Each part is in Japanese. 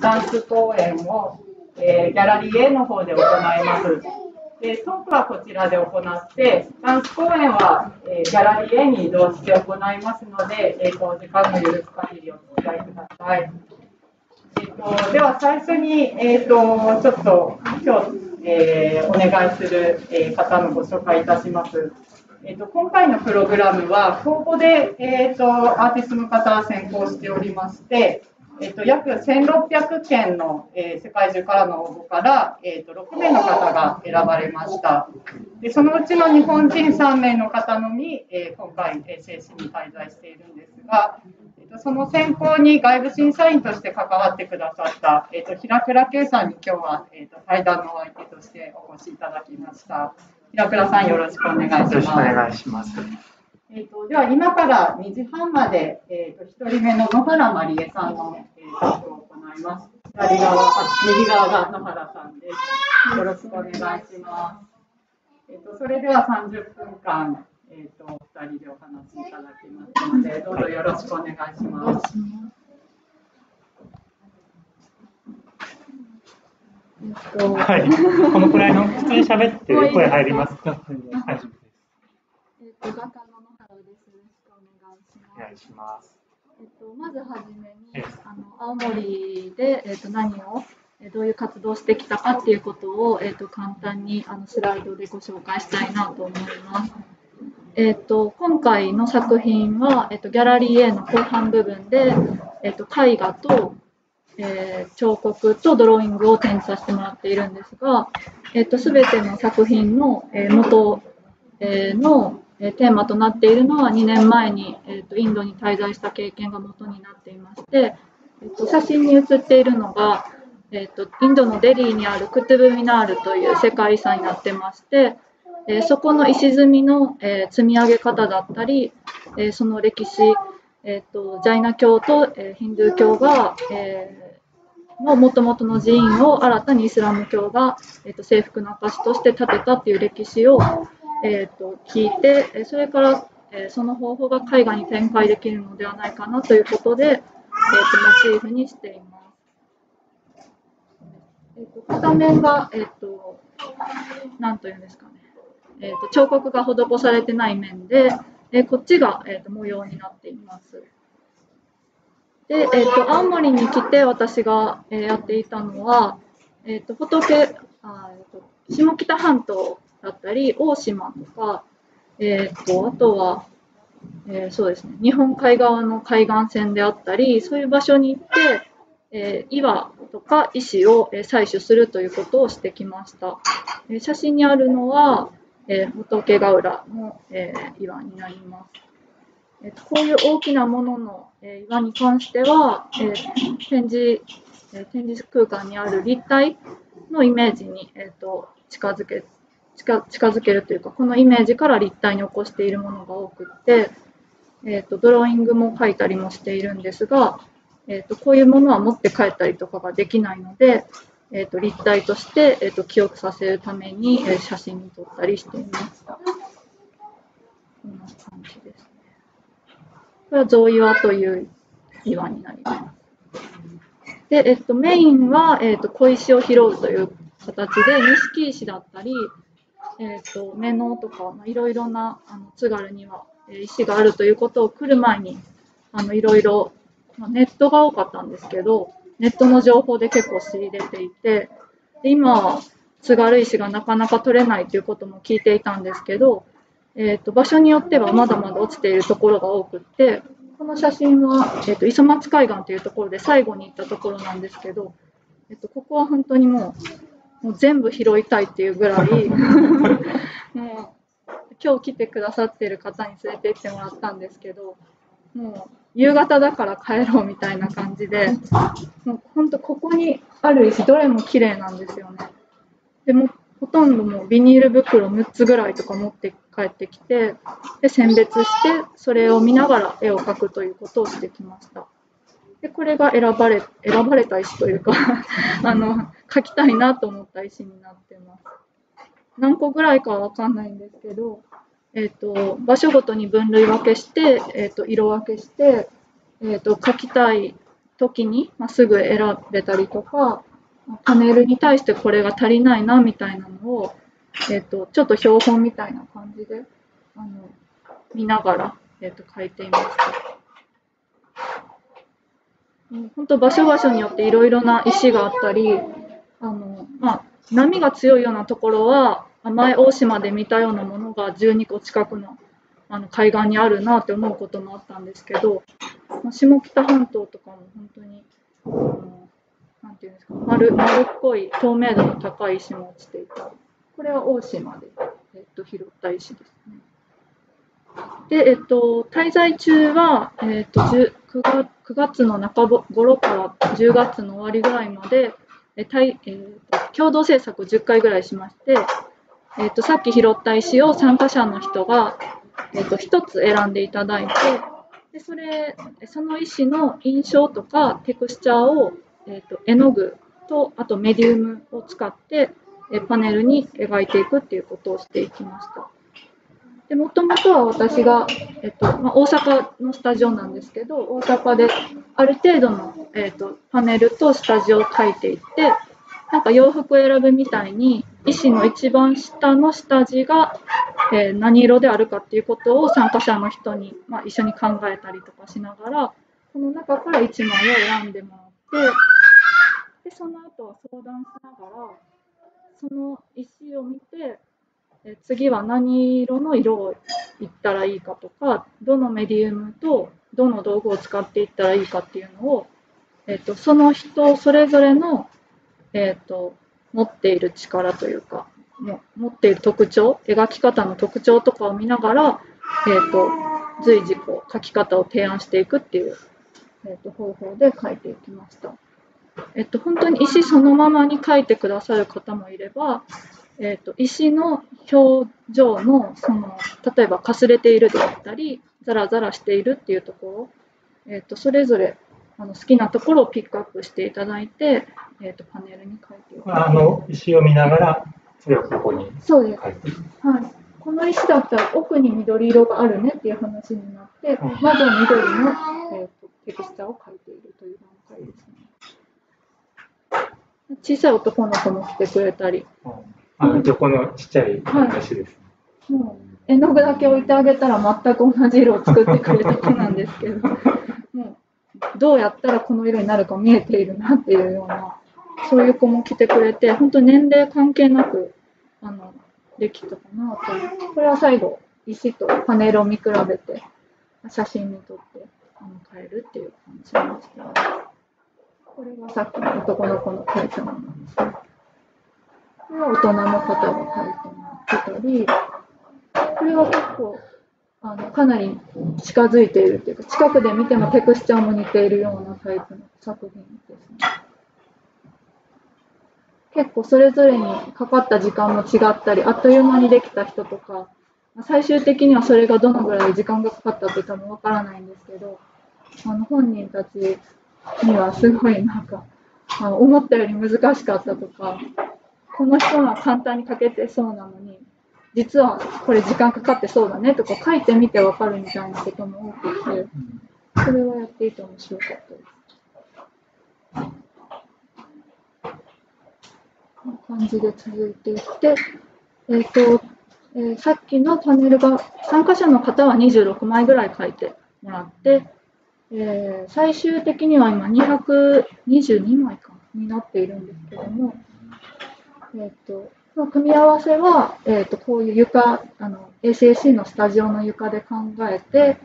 ダンス公演を、えー、ギャラリー A の方で行います。でトークはこちらで行って、ダンス公演は、えー、ギャラリー A に移動して行いますので、えーと、時間の許す限りお付き合いください。えーと、では最初に、えーと、ちょっと今日、えー、お願いする、え方のご紹介いたします。えーと、今回のプログラムは、公募で、えーと、アーティストの方選考しておりまして、えーと、約1600件の、えー、世界中からの応募から、えー、と6名の方が選ばれましたでそのうちの日本人3名の方のみ、えー、今回、えー、正式に滞在しているんですが、えー、とその選考に外部審査員として関わってくださった、えー、と平倉圭さんに今日は、えー、と対談のお相手としてお越しいただきました。平倉さんよろしくお願いします。よろしくお願いします。えーと、では今から2時半まで、えーと、1人目の野原まりえさんの、えー、トークを行います。左側、右側が野原さんです。よろしくお願いします。えーと、それでは30分間、えー、と2人でお話しいただきますので、どうぞよろしくお願いします。はい、このくらいの普通に喋って声入りますか。大丈夫です。えっと、画家の野原です。よろしくお願いします。えっと、まずはじめに、あの青森で、えっと、何を、どういう活動をしてきたかっていうことを、えっと、簡単にあのスライドでご紹介したいなと思います。えっと、今回の作品は、えっと、ギャラリー A の後半部分で、えっと、絵画とえー、彫刻とドローイングを展示させてもらっているんですが、えーと、全ての作品の、えー、元、えー、の、えテーマとなっているのは2年前に、えーと、インドに滞在した経験が元になっていまして、えーと、写真に写っているのが、えー、とインドのデリーにあるクトゥブミナールという世界遺産になってまして、え、そこの石積みの、え積み上げ方だったり、えその歴史、えーと、ジャイナ教と、えヒンドゥー教が、えのもともとの寺院を新たにイスラム教が、えーと、征服の証として建てたっていう歴史を、えーと、聞いてそれから、え、その方法が絵画に展開できるのではないかなということで、えーと、モチーフにしています。えー、と片面が、えー、と何というんですかね、えー、と彫刻が施されてない面で、えー、こっちが、えー、と模様になっています。で、えーと、青森に来て私が、えー、やっていたのは、えーと、仏あ、と、下北半島だったり大島とか、えー、とあとは、えー、そうですね日本海側の海岸線であったりそういう場所に行って、えー、岩とか石を、採取するということをしてきました。えー、写真にあるのは、えー、仏ヶ浦の、えー、岩になります。えー、こういう大きなものの、え岩に関しては、え展示、え展示空間にある立体のイメージに、えーと、近づけ近近づけるというかこのイメージから立体に起こしているものが多くって、えーと、ドローイングも描いたりもしているんですが、えーと、こういうものは持って帰ったりとかができないので、えー、と立体として、えー、と記憶させるために、え写真に撮ったりしていました。こんな感じですね。これは象岩という岩になります。で、えっと、メインは、えっと、小石を拾うという形で、錦石だったり、えっと、目のとか、いろいろなあの津軽には石があるということを来る前に、いろいろ、ネットが多かったんですけど、ネットの情報で結構仕入れていて、今津軽石がなかなか取れないということも聞いていたんですけど、えーと、場所によってはまだまだ落ちているところが多くって、この写真は、えーと、磯松海岸というところで最後に行ったところなんですけど、えーと、ここは本当にもうもう全部拾いたいっていうぐらい もう今日来てくださってる方に連れて行ってもらったんですけどもう夕方だから帰ろうみたいな感じでもう本当ここにある石どれも綺麗なんですよね。でもほとんどもうビニール袋6つぐらいとか持って帰ってきてで選別してそれを見ながら絵を描くということをしてきました。でこれが選ばれ選ばれた石というか あの描きたいなと思った石になってます。何個ぐらいかは分かんないんですけど、えーと、場所ごとに分類分けして、えーと、色分けして、えーと、描きたい時に、まあ、すぐ選べたりとか、パネルに対してこれが足りないなみたいなのを、えーと、ちょっと標本みたいな感じであの見ながら、えーと、書いていました。本当場所場所によっていろいろな石があったりあの、まあ、波が強いようなところは前大島で見たようなものが12個近くのあの海岸にあるなって思うこともあったんですけど、下北半島とかも本当にあのなんていうんですか丸丸っこい透明度の高い石も落ちていたこれは大島で、えっと、拾った石ですね。で、えっと、滞在中は、えっと、9, 月 ,9 月の中頃から10月の終わりぐらいまで、えーえーと、共同制作を10回ぐらいしまして、えーと、さっき拾った石を参加者の人が、えーと、1つ選んでいただいてでそれその石の印象とかテクスチャーを、えー、と絵の具とあとメディウムを使ってえパネルに描いていくっていうことをしていきました。でもともとは私が、えっとまあ、大阪のスタジオなんですけど大阪である程度の、えっと、パネルとスタジオを描いていてなんか洋服を選ぶみたいに石の一番下の下地が、えー、何色であるかっていうことを参加者の人に、まあ、一緒に考えたりとかしながらこの中から1枚を選んでもらってでその後は相談しながらその石を見て次は何色の色をいったらいいかとかどのメディウムとどの道具を使っていったらいいかっていうのを、えーと、その人それぞれの、えーと、持っている力というかも持っている特徴描き方の特徴とかを見ながら、えーと、随時こう描き方を提案していくっていう、えー、と方法で描いていきました。えっと、本当に石そのままに描いてくださる方もいれば、えーと、石の表情のその例えばかすれているであったりザラザラしているっていうところ、えーと、それぞれあの好きなところをピックアップしていただいて、えーと、パネルに書いておくあの石を見ながらそれをここにそうです、はい、この石だったら奥に緑色があるねっていう話になって、うん、まずは緑の、えー、とテクスチャーを書いているという段階ですね。小さい男の子も来てくれたり。うんあの横のちっちゃい梨です、ね、もう絵の具だけ置いてあげたら全く同じ色を作ってくれた子なんですけど、もうどうやったらこの色になるか見えているなっていうような、そういう子も来てくれて、本当年齢関係なくあのできたかなという。これは最後、石とパネルを見比べて、写真に撮ってあの変えるっていう感じなんですけど、これがさっきの男の子の描いたものなんですね。これは大人の方が書いてもらってたり、これは結構あのかなり近づいているというか、近くで見てもテクスチャーも似ているようなタイプの作品ですね。結構それぞれにかかった時間も違ったり、あっという間にできた人とか、最終的にはそれがどのぐらい時間がかかったって多分わからないんですけど、あの本人たちにはすごいなんか、あの思ったより難しかったとか、この人は簡単に書けてそうなのに実はこれ時間かかってそうだねとか書いてみてわかるみたいなことも多くてそれはやっていて面白かったです。こんな感じで続いていって、えーとえー、さっきのパネルが参加者の方は26枚ぐらい書いてもらって、えー、最終的には今222枚かになっているんですけども、えっ、と、その組み合わせは、えっ、と、こういう床、あの、ACAC のスタジオの床で考えて、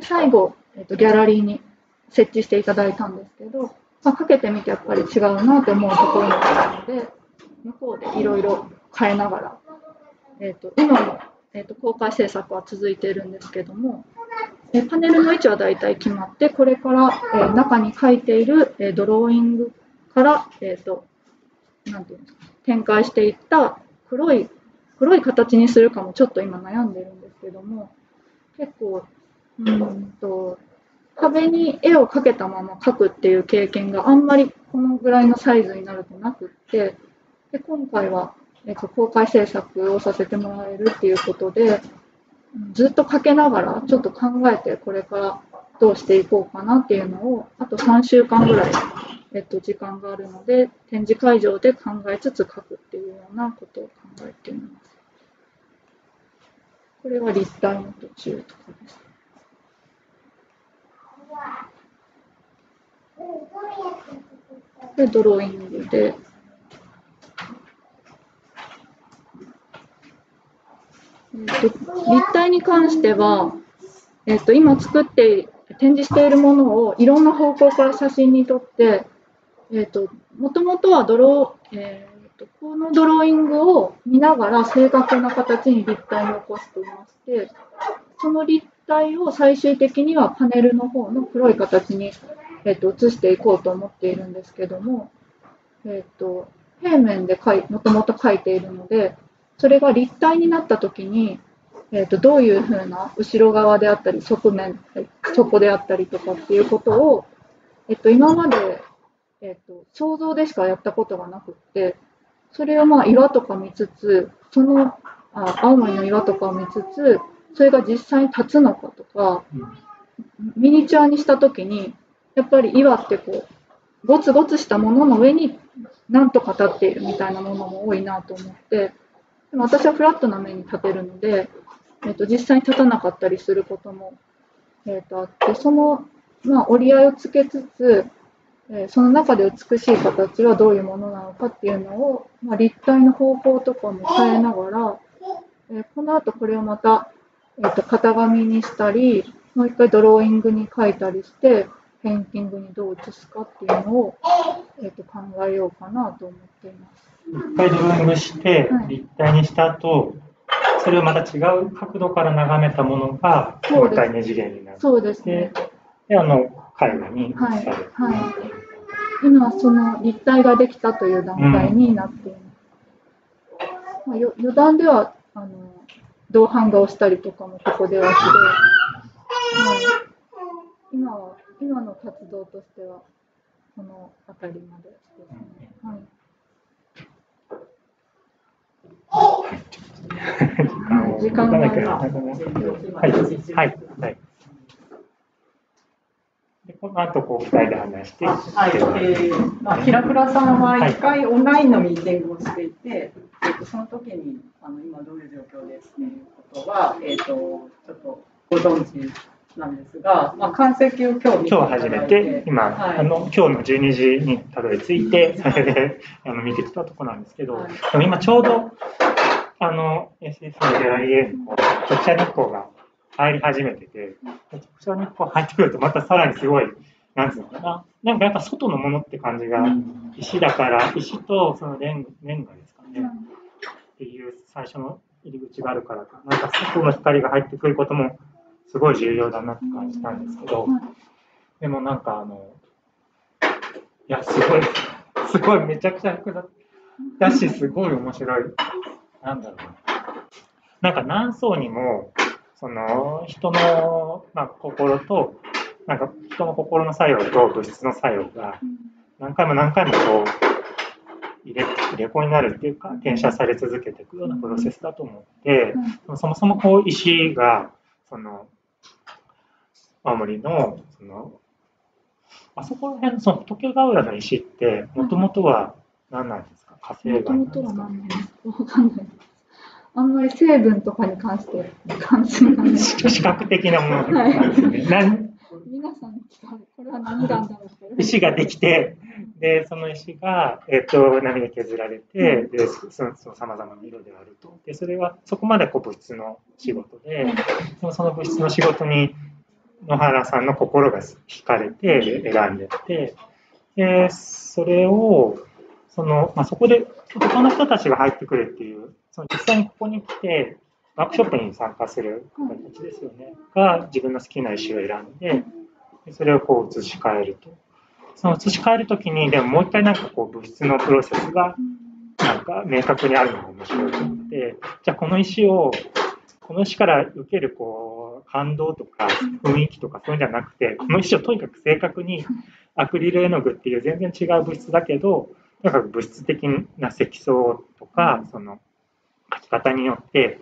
最後、えっ、と、ギャラリーに設置していただいたんですけど、まあ、かけてみてやっぱり違うなと思うところもあるので、向こうでいろいろ変えながら、えっ、と、今も、えっ、と、公開制作は続いているんですけども、パネルの位置は大体決まって、これから、中に書いている、えドローイングから、えっ、と、なんていうんですか、展開していった黒い黒い形にするかもちょっと今悩んでるんですけども結構うんと壁に絵を描けたまま描くっていう経験があんまりこのぐらいのサイズになるとなくってで今回は、えっと、公開制作をさせてもらえるっていうことでずっと描けながらちょっと考えてこれからどうしていこうかなっていうのを、あと3週間ぐらい、えっと、時間があるので、展示会場で考えつつ書くっていうようなことを考えています。これは立体の途中とかです。で、ドローイングで、えーと、立体に関しては、えーと、今作って展示しているものをいろんな方向から写真に撮って、えーと、もともとはドロー、えーと、このドローイングを見ながら正確な形に立体に起こしていましてその立体を最終的にはパネルの方の黒い形に、えー、と移していこうと思っているんですけども、えー、と平面でもともと描いているのでそれが立体になった時に、えー、とどういうふうな後ろ側であったり側面底であったりとかっていうことを、えー、と今まで、えー、と想像でしかやったことがなくってそれをまあ岩とか見つつそのあ青森の岩とかを見つつそれが実際に立つのかとか、ミニチュアにした時にやっぱり岩ってこうゴツゴツしたものの上になんとか立っているみたいなものも多いなと思ってでも私はフラットな面に立てるので、えー、と実際に立たなかったりすることも、えー、とあってその、まあ、折り合いをつけつつ、えー、その中で美しい形はどういうものなのかっていうのを、まあ、立体の方法とかも変えながら、えー、この後これをまた、えー、と型紙にしたりもう一回ドローイングに書いたりしてペインティングにどう写すかっていうのを、えー、と考えようかなと思っています。一回ドローイングして立体にした後、それをまた違う角度から眺めたものがもう一回二次元になってそうですね。であの絵画にされて、はい。はい、今はその立体ができたという段階になっています、うん、まあ、余談ではあの銅版画をしたりとかもここではして、はい、今は今の活動としてはこの辺りまでですね、はい時間がな。はい。はい。はい。で、この後、こう、二人で話して。はい。えー、まあ、平倉さんは一回オンラインのミーティングをしていて、えっと、その時に、あの、今どういう状況ですっていうことは、えっと、ちょっとご存知なんですが、まあ、完成形を今日今日初めて、今、はい、あの今日の12時にたどり着いて、それで あの見てきたところなんですけど、はい、今ちょうど、あの、SS のギャラリー直射日光が入り始めてて、直射日光入ってくるとまたさらにすごい、なんつうのかな、なんかやっぱ外のものって感じが、石だから、石とそのレンレンガですかね、っていう最初の入り口があるからか、なんか外の光が入ってくることもすごい重要だなって感じたんですけど、でもなんかあの、いや、すごい、すごいめちゃくちゃ複雑。だし、すごい面白い。なんだろうな。なんか何層にも、その人の、まあ、心と、なんか人の心の作用と物質の作用が何回も何回もこう入れ入れ子になるっていうか転写され続けていくようなプロセスだと思って、そもそもこう石がその青森のそのあそこら辺のその時ヶ浦の石ってもともとは何なんですか火星岩なんですか。あんまり成分とかに関して関心がない。視覚的なものなんですね。はい、皆さんこれは何なんだろう？石ができて、で、その石が、えっ、ー、と、波で削られて、で、その、その様々な色であると。で、それは、そこまでこう物質の仕事で、そのその物質の仕事に、野原さんの心が惹かれて、選んでって、で、それを、その、まあ、そこで他の人たちが入ってくるっていう、その実際にここに来て、ワークショップに参加する方たちですよね、が自分の好きな石を選んで、それをこう移し替えると。その移し替えるときに、でももう一回なんかこう物質のプロセスがなんか明確にあるのが面白いと思って、じゃあこの石を、この石から受けるこう感動とか雰囲気とかそういうんじゃなくて、この石をとにかく正確にアクリル絵の具っていう全然違う物質だけど、とにかく物質的な積層とか、その書き方によって、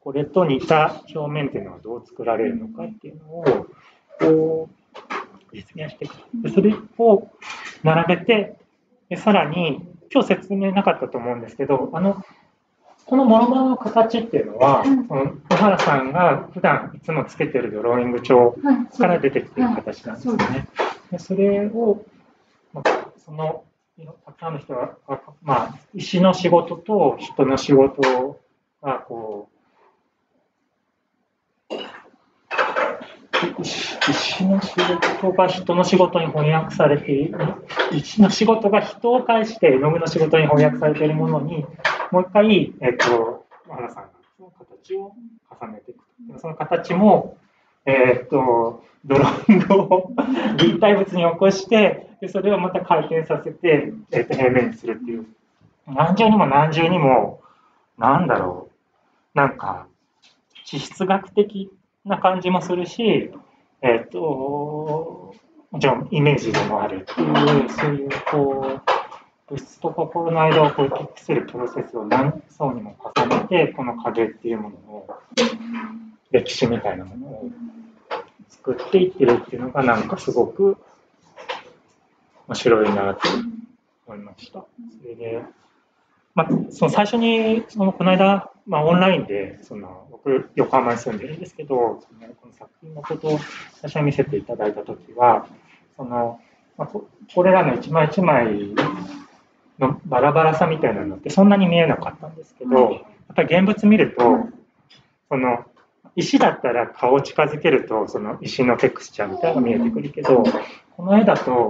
これと似た表面っていうのはどう作られるのかっていうのを、こう実現していくでそれを並べてでさらに今日説明なかったと思うんですけどあのこのモノマネの形っていうのは、その小原さんが普段いつもつけてるドローイング帳から出てきてる形なんですよね。でそれを、まあ、そのたくさんの人が、まあ、石の仕事と人の仕事がこう石の仕事が人の仕事に翻訳されている石の仕事が人を介して絵の具の仕事に翻訳されているものにもう一回、えっと、原さんがその形を重ねていく。その形も、えっと、ドローングを 立体物に起こして、でそれをまた回転させて、えっと、平面にするっていう。何重にも何重にも、なんだろう。なんか、地質学的な感じもするし、えっと、もちろんイメージでもあるっていう、そういう、こう、物質と心の間をこう行き来するプロセスを何層にも重ねてこの影っていうものの歴史みたいなものを作っていってるっていうのがなんかすごく面白いなと思いました。それでまあ、その最初にそのこの間、まあ、オンラインでその僕横浜に住んでるんですけどこの作品のことを最初に見せていただいた時はその、まあ、これらの一枚一枚のバラバラさみたいなのってそんなに見えなかったんですけど、やっぱり現物見ると、その石だったら顔を近づけるとその石のテクスチャーみたいなのが見えてくるけどこの絵だと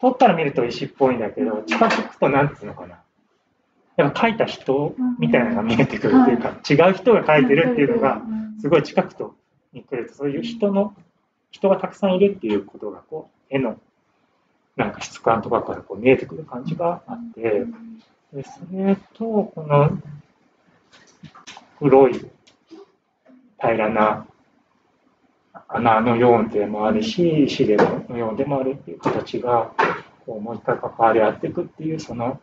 撮ったら見ると石っぽいんだけど近づくと何つうのかな。やっぱ描いた人みたいなのが見えてくるっていうか、違う人が描いてるっていうのがすごい近くとに来るとそういう人の人がたくさんいるっていうことがこう絵のなんか質感とかからこう見えてくる感じがあって、でそれと、この黒い平らな穴のようでもあるし、石でのようでもあるっていう形が、こうもう一回関わり合っていくっていう、その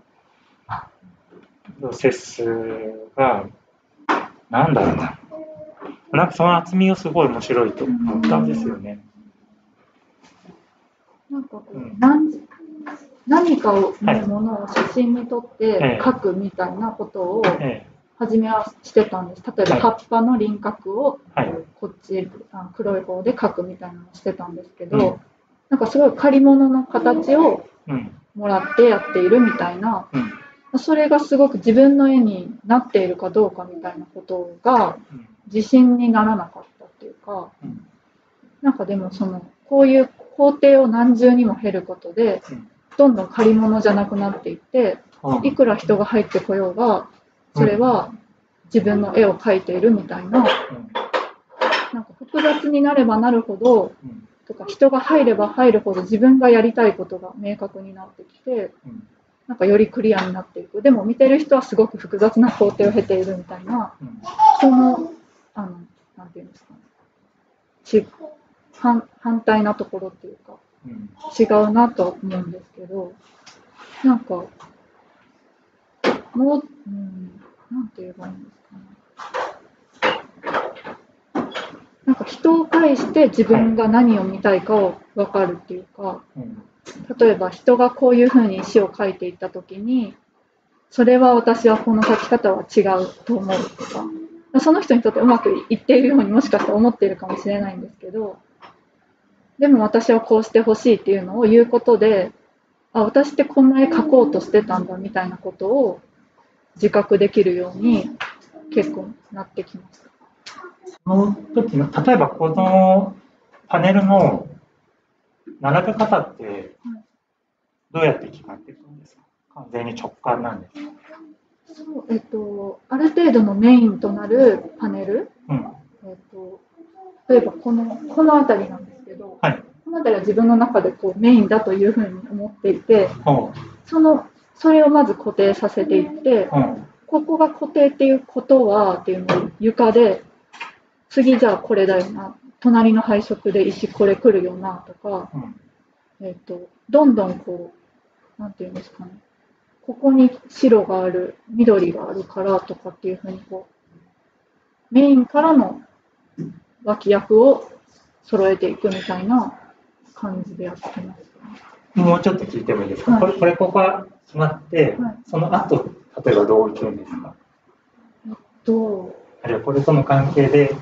プロセスが、なんだろうな。なんかその厚みをすごい面白いと思ったんですよね。なんかこう、うん、何何かをのものを写真に撮って描くみたいなことを初めはしてたんです。例えば葉っぱの輪郭をこっち、あ黒い方で描くみたいなのをしてたんですけど、うん、なんかすごい借り物の形をもらってやっているみたいな、うん、それがすごく自分の絵になっているかどうかみたいなことが自信にならなかったっていうか、なんかでもそのこういう工程を何重にも減ることで、どんどん借り物じゃなくなっていって、いくら人が入ってこようが、それは自分の絵を描いているみたいな、なんか複雑になればなるほど、とか人が入れば入るほど自分がやりたいことが明確になってきて、なんかよりクリアになっていく。でも見てる人はすごく複雑な工程を経ているみたいな、その、あの、ていうんですかね。反反対なところっていうか、うん、違うなと思うんですけど、なんか、もう、うん、なんて言えばいいんですかね。なんか人を介して自分が何を見たいかを分かるっていうか、例えば人がこういうふうに石を描いていった時に、それは私はこの描き方は違うと思うとか、その人にとってうまくいっているようにもしかしたら思っているかもしれないんですけど、でも私はこうしてほしいっていうのを言うことで、あ、私ってこんな絵描こうとしてたんだみたいなことを自覚できるように結構なってきました。その時の、例えばこのパネルの並べ方ってどうやって決まっていくんですか？完全に直感なんですか？そう、えっと、ある程度のメインとなるパネル、うん、えっと、例えばこの、この辺りなんですけど、はい、この辺りは自分の中でこうメインだというふうに思っていて、その、それをまず固定させていって、ここが固定っていうことはっていうのを床で、次じゃあこれだよな、隣の配色で石これ来るよなとか、うん、えっ、と、どんどんこう、なんていうんですかね、ここに白がある、緑があるからとかっていうふうにこう、メインからの脇役を揃えていくみたいな感じでやってます、ね。もうちょっと聞いてもいいですか、はい、これ、これここは決まって、はい、その後、例えばどういくんですか？えっと、あるいはこれとの関係で、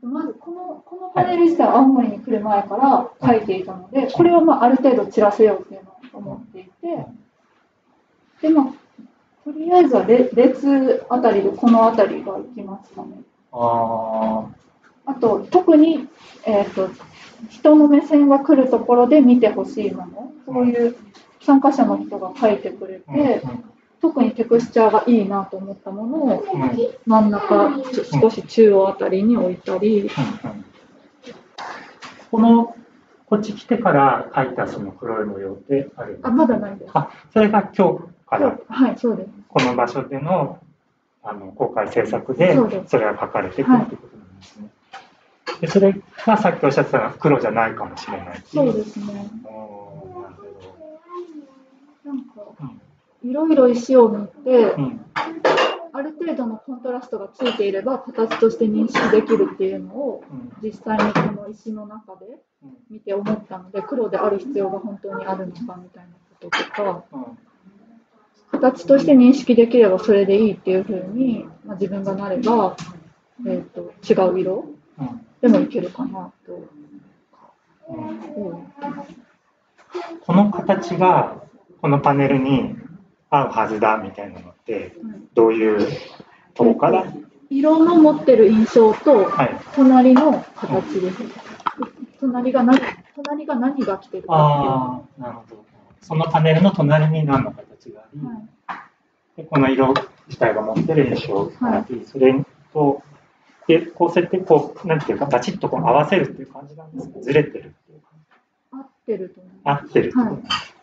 まずこのこのパネル自体は青森に来る前から書いていたので、これをまあある程度散らせようっていうのを思っていて、でまあ、とりあえずは列あたりでこのあたりがいきますかね。ああと、特に、えーと、人の目線が来るところで見てほしいもの、そういう参加者の人が書いてくれて、特にテクスチャーがいいなと思ったものを真ん中、少し中央あたりに置いたり。このこっち来てから書いたその黒い模様ってあるあまだないです。あそれが今日から？はいそうです。この場所でのあの公開制作でそれが書かれてくるということなんですね。はい、でそれがさっきおっしゃってた黒じゃないかもしれないそうですね。か、いろいろ石を見て、うん、ある程度のコントラストがついていれば形として認識できるっていうのを、実際にこの石の中で見て思ったので黒である必要が本当にあるのかみたいなこととか。形として認識できればそれでいいっていうふうに、まあ、自分がなれば、えーと、違う色でもいけるかなと、うん、この形がこのパネルに合うはずだみたいなのってどういうとこから、色の持ってる印象と隣の形です、はい、隣が何隣が何が来てるかっていう。なるほど。そのパネルの隣に何の形があり、はい。でこの色自体が持ってる印象があり、はい、それとでこう設定こうなんていうかバチッとこう合わせるっていう感じなんですか？ずれてるっていう感じ。合ってると思います。合ってるはい、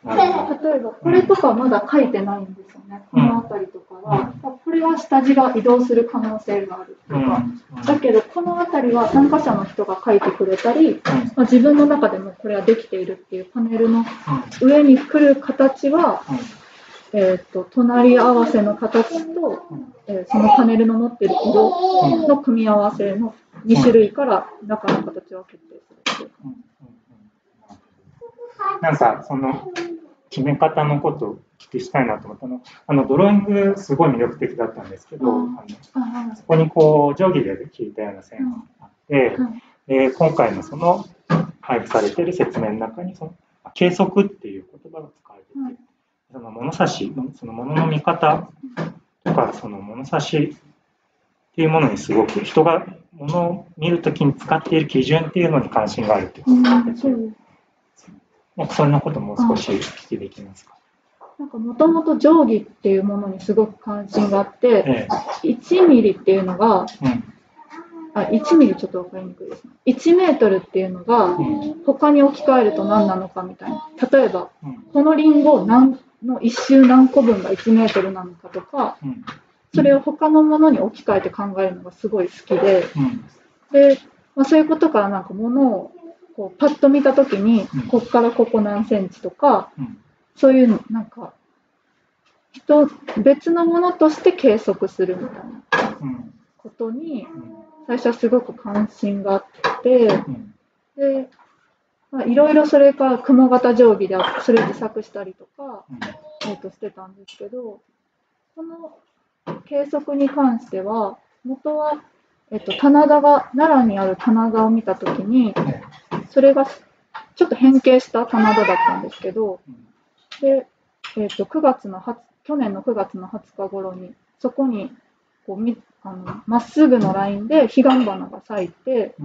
例えばこれとかまだ書いてないんですよね、うん、この辺りとかは、うん、これは下地が移動する可能性があるとか、うん、だけどこの辺りは参加者の人が書いてくれたり、まあ、自分の中でもこれはできているっていうパネルの上に来る形は、えーと、隣り合わせの形と、えー、そのパネルの持ってる色の組み合わせの2種類から中の形を決定するなんかその決め方のことを聞きしたいなと思ったのあのドローイングすごい魅力的だったんですけど、あのそこにこう定規で引いたような線があって、で今回のその配布されてる説明の中にその計測っていう言葉が使われてて。その物差し、その物の見方とか、その物差しっていうものにすごく人が物を見るときに使っている基準っていうのに関心があるってことですね。なんかそんなこともう少し聞きできますか？なんかもともと定規っていうものにすごく関心があって、ええ、1ミリっていうのが、うん。あ1ミリちょっと分かりにくいですね。1メートルっていうのが、他に置き換えると何なのかみたいな。例えば、このリンゴ何の一周何個分が1メートルなのかとか、それを他のものに置き換えて考えるのがすごい好きで、で、まあ、そういうことからなんか物をこうパッと見た時に、こっからここ何センチとか、そういうなんか、人、別のものとして計測するみたいなことに、最初はすごく関心があって、で、まあ、いろいろそれから雲型定規でそれ自作したりとか、えー、としてたんですけど、この計測に関しては、元は、えっと、棚田が、奈良にある棚田を見たときに、それがちょっと変形した棚田だったんですけど、で、えっと、9月の去年の9月の20日頃に、そこにこうみあのまっすぐのラインで彼岸花が咲いて、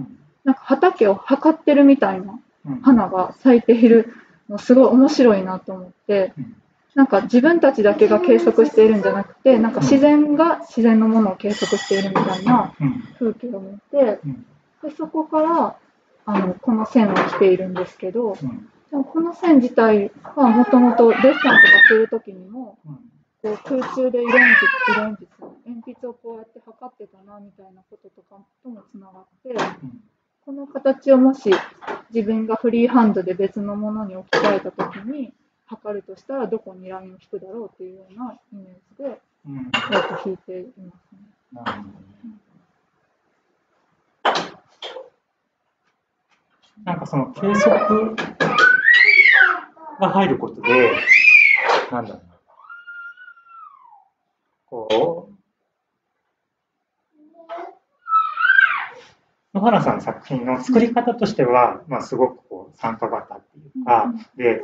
なんか畑を測ってるみたいな花が咲いているのすごい面白いなと思って、なんか自分たちだけが計測しているんじゃなくて、なんか自然が自然のものを計測しているみたいな風景を見て、でそこからあのこの線を来ているんですけど、でもこの線自体はもともとデッサンとかするときにも、こう空中で色鉛筆、色鉛筆、鉛筆をこうやって測ってたなみたいなこととかともつながって、この形をもし自分がフリーハンドで別のものに置き換えたときに測るとしたらどこにラインを引くだろうっていうようなイメージで、うん、と引いていますねなんかその計測が入ることで、なんだろうな。こう、野原さんの作品の作り方としては、まあ、すごくこう参加型っていうか、で、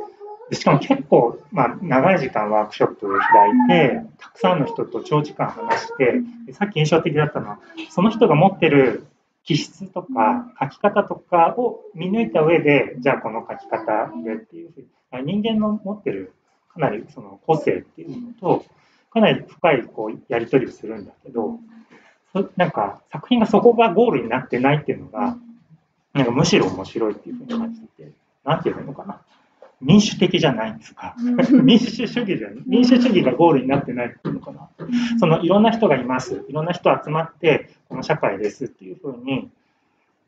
しかも結構、まあ、長い時間ワークショップを開いて、たくさんの人と長時間話して、さっき印象的だったのは、その人が持ってる気質とか書き方とかを見抜いた上で、じゃあこの書き方でっていうふうに、人間の持ってるかなりその個性っていうのと、かなり深いこうやり取りをするんだけど、なんか作品がそこがゴールになってないっていうのが、なんかむしろ面白いっていうふうに感じてて、なんていうのかな？民主的じゃないんですか？民主主義じゃ民主主義がゴールになってないっていうのかな？そのいろんな人がいます。いろんな人集まって、この社会ですっていうふうに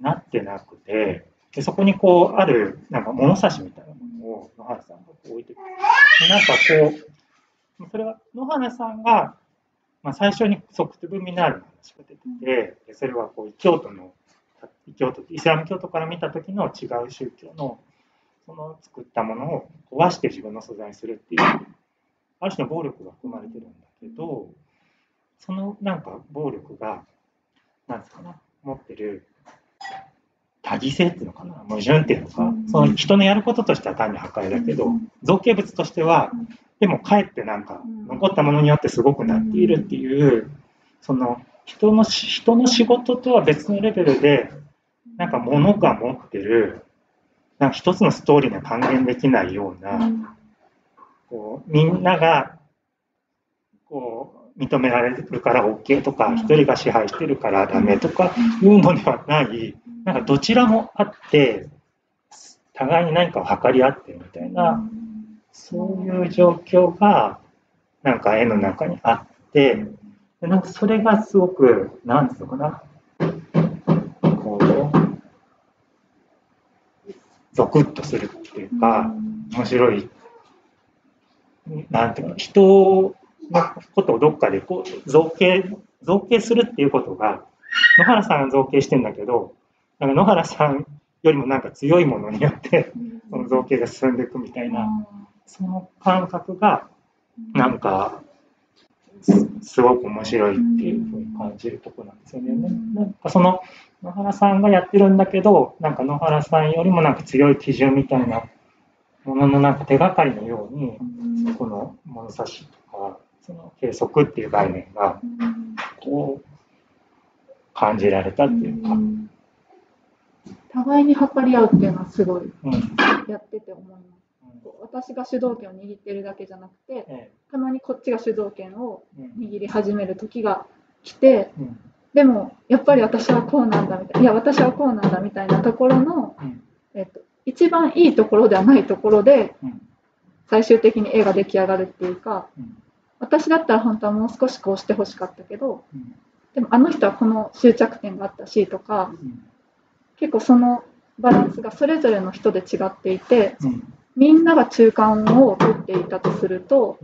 なってなくて、でそこにこう、ある、なんか物差しみたいなものを野原さんが置いてくる。なんかこう、それは野原さんが、まあ、最初にソクトブミナールの話が出てて、それはこう京都の、京都、イスラム教徒から見た時の違う宗教のその作ったものを壊して自分の素材にするっていう、ある種の暴力が含まれてるんだけど、そのなんか暴力が、なんですかね、持ってる多義性っていうのかな、矛盾っていうのか、その人のやることとしては単に破壊だけど、造形物としては、でもかえってなんか残ったものによってすごくなっているっていう、その人の人の仕事とは別のレベルで、なんか物が持ってるなんか一つのストーリーには還元できないような、こうみんながこう認められるから OK とか、一人が支配してるからダメとかいうのではない、なんかどちらもあって、互いに何かを測り合ってるみたいな、そういう状況がなんか絵の中にあって、なんかそれがすごく、なんていうのかな、ゾクッとするっていうか、面白い、なんていうか、人のことをどっかでこう造形、造形するっていうことが、野原さんが造形してんだけど、なんか野原さんよりもなんか強いものによって、その造形が進んでいくみたいな、その感覚が、なんか、すごく面白いっていうふうに感じるところなんですよね。なんかその野原さんがやってるんだけど、なんか野原さんよりもなんか強い基準みたいなもののなんか手がかりのように、この物差しとか、その計測っていう概念が、こう、感じられたっていうか。互いに測り合うっていうのはすごいやってて思います。私が主導権を握ってるだけじゃなくて、たまにこっちが主導権を握り始める時が来て、でもやっぱり私はこうなんだみたいないや私はこうなんだみたいなところの、うん、えっと、一番いいところではないところで、最終的に絵が出来上がるっていうか、うん、私だったら本当はもう少しこうしてほしかったけど、うん、でもあの人はこの終着点があったしとか、結構そのバランスがそれぞれの人で違っていて、みんなが中間を取っていたとすると,、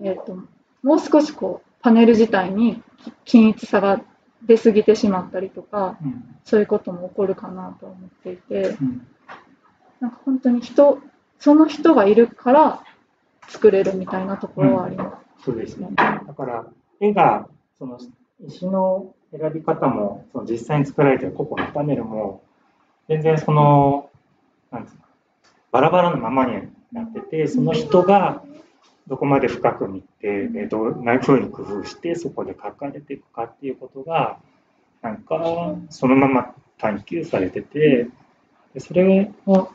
えーともう少しこうパネル自体に均一さが出過ぎてしまったりとか、うん、そういうことも起こるかなと思っていて、うん、なんか本当に人その人がいるから作れるみたいなところはあります。うん、そうですね。だから絵がその石の選び方もその実際に作られてる個々のパネルも全然そのなんですかバラバラのままになっててその人がどこまで深く見て、えどんなふうに工夫してそこで書かれていくかっていうことがなんかそのまま探求されててでそれを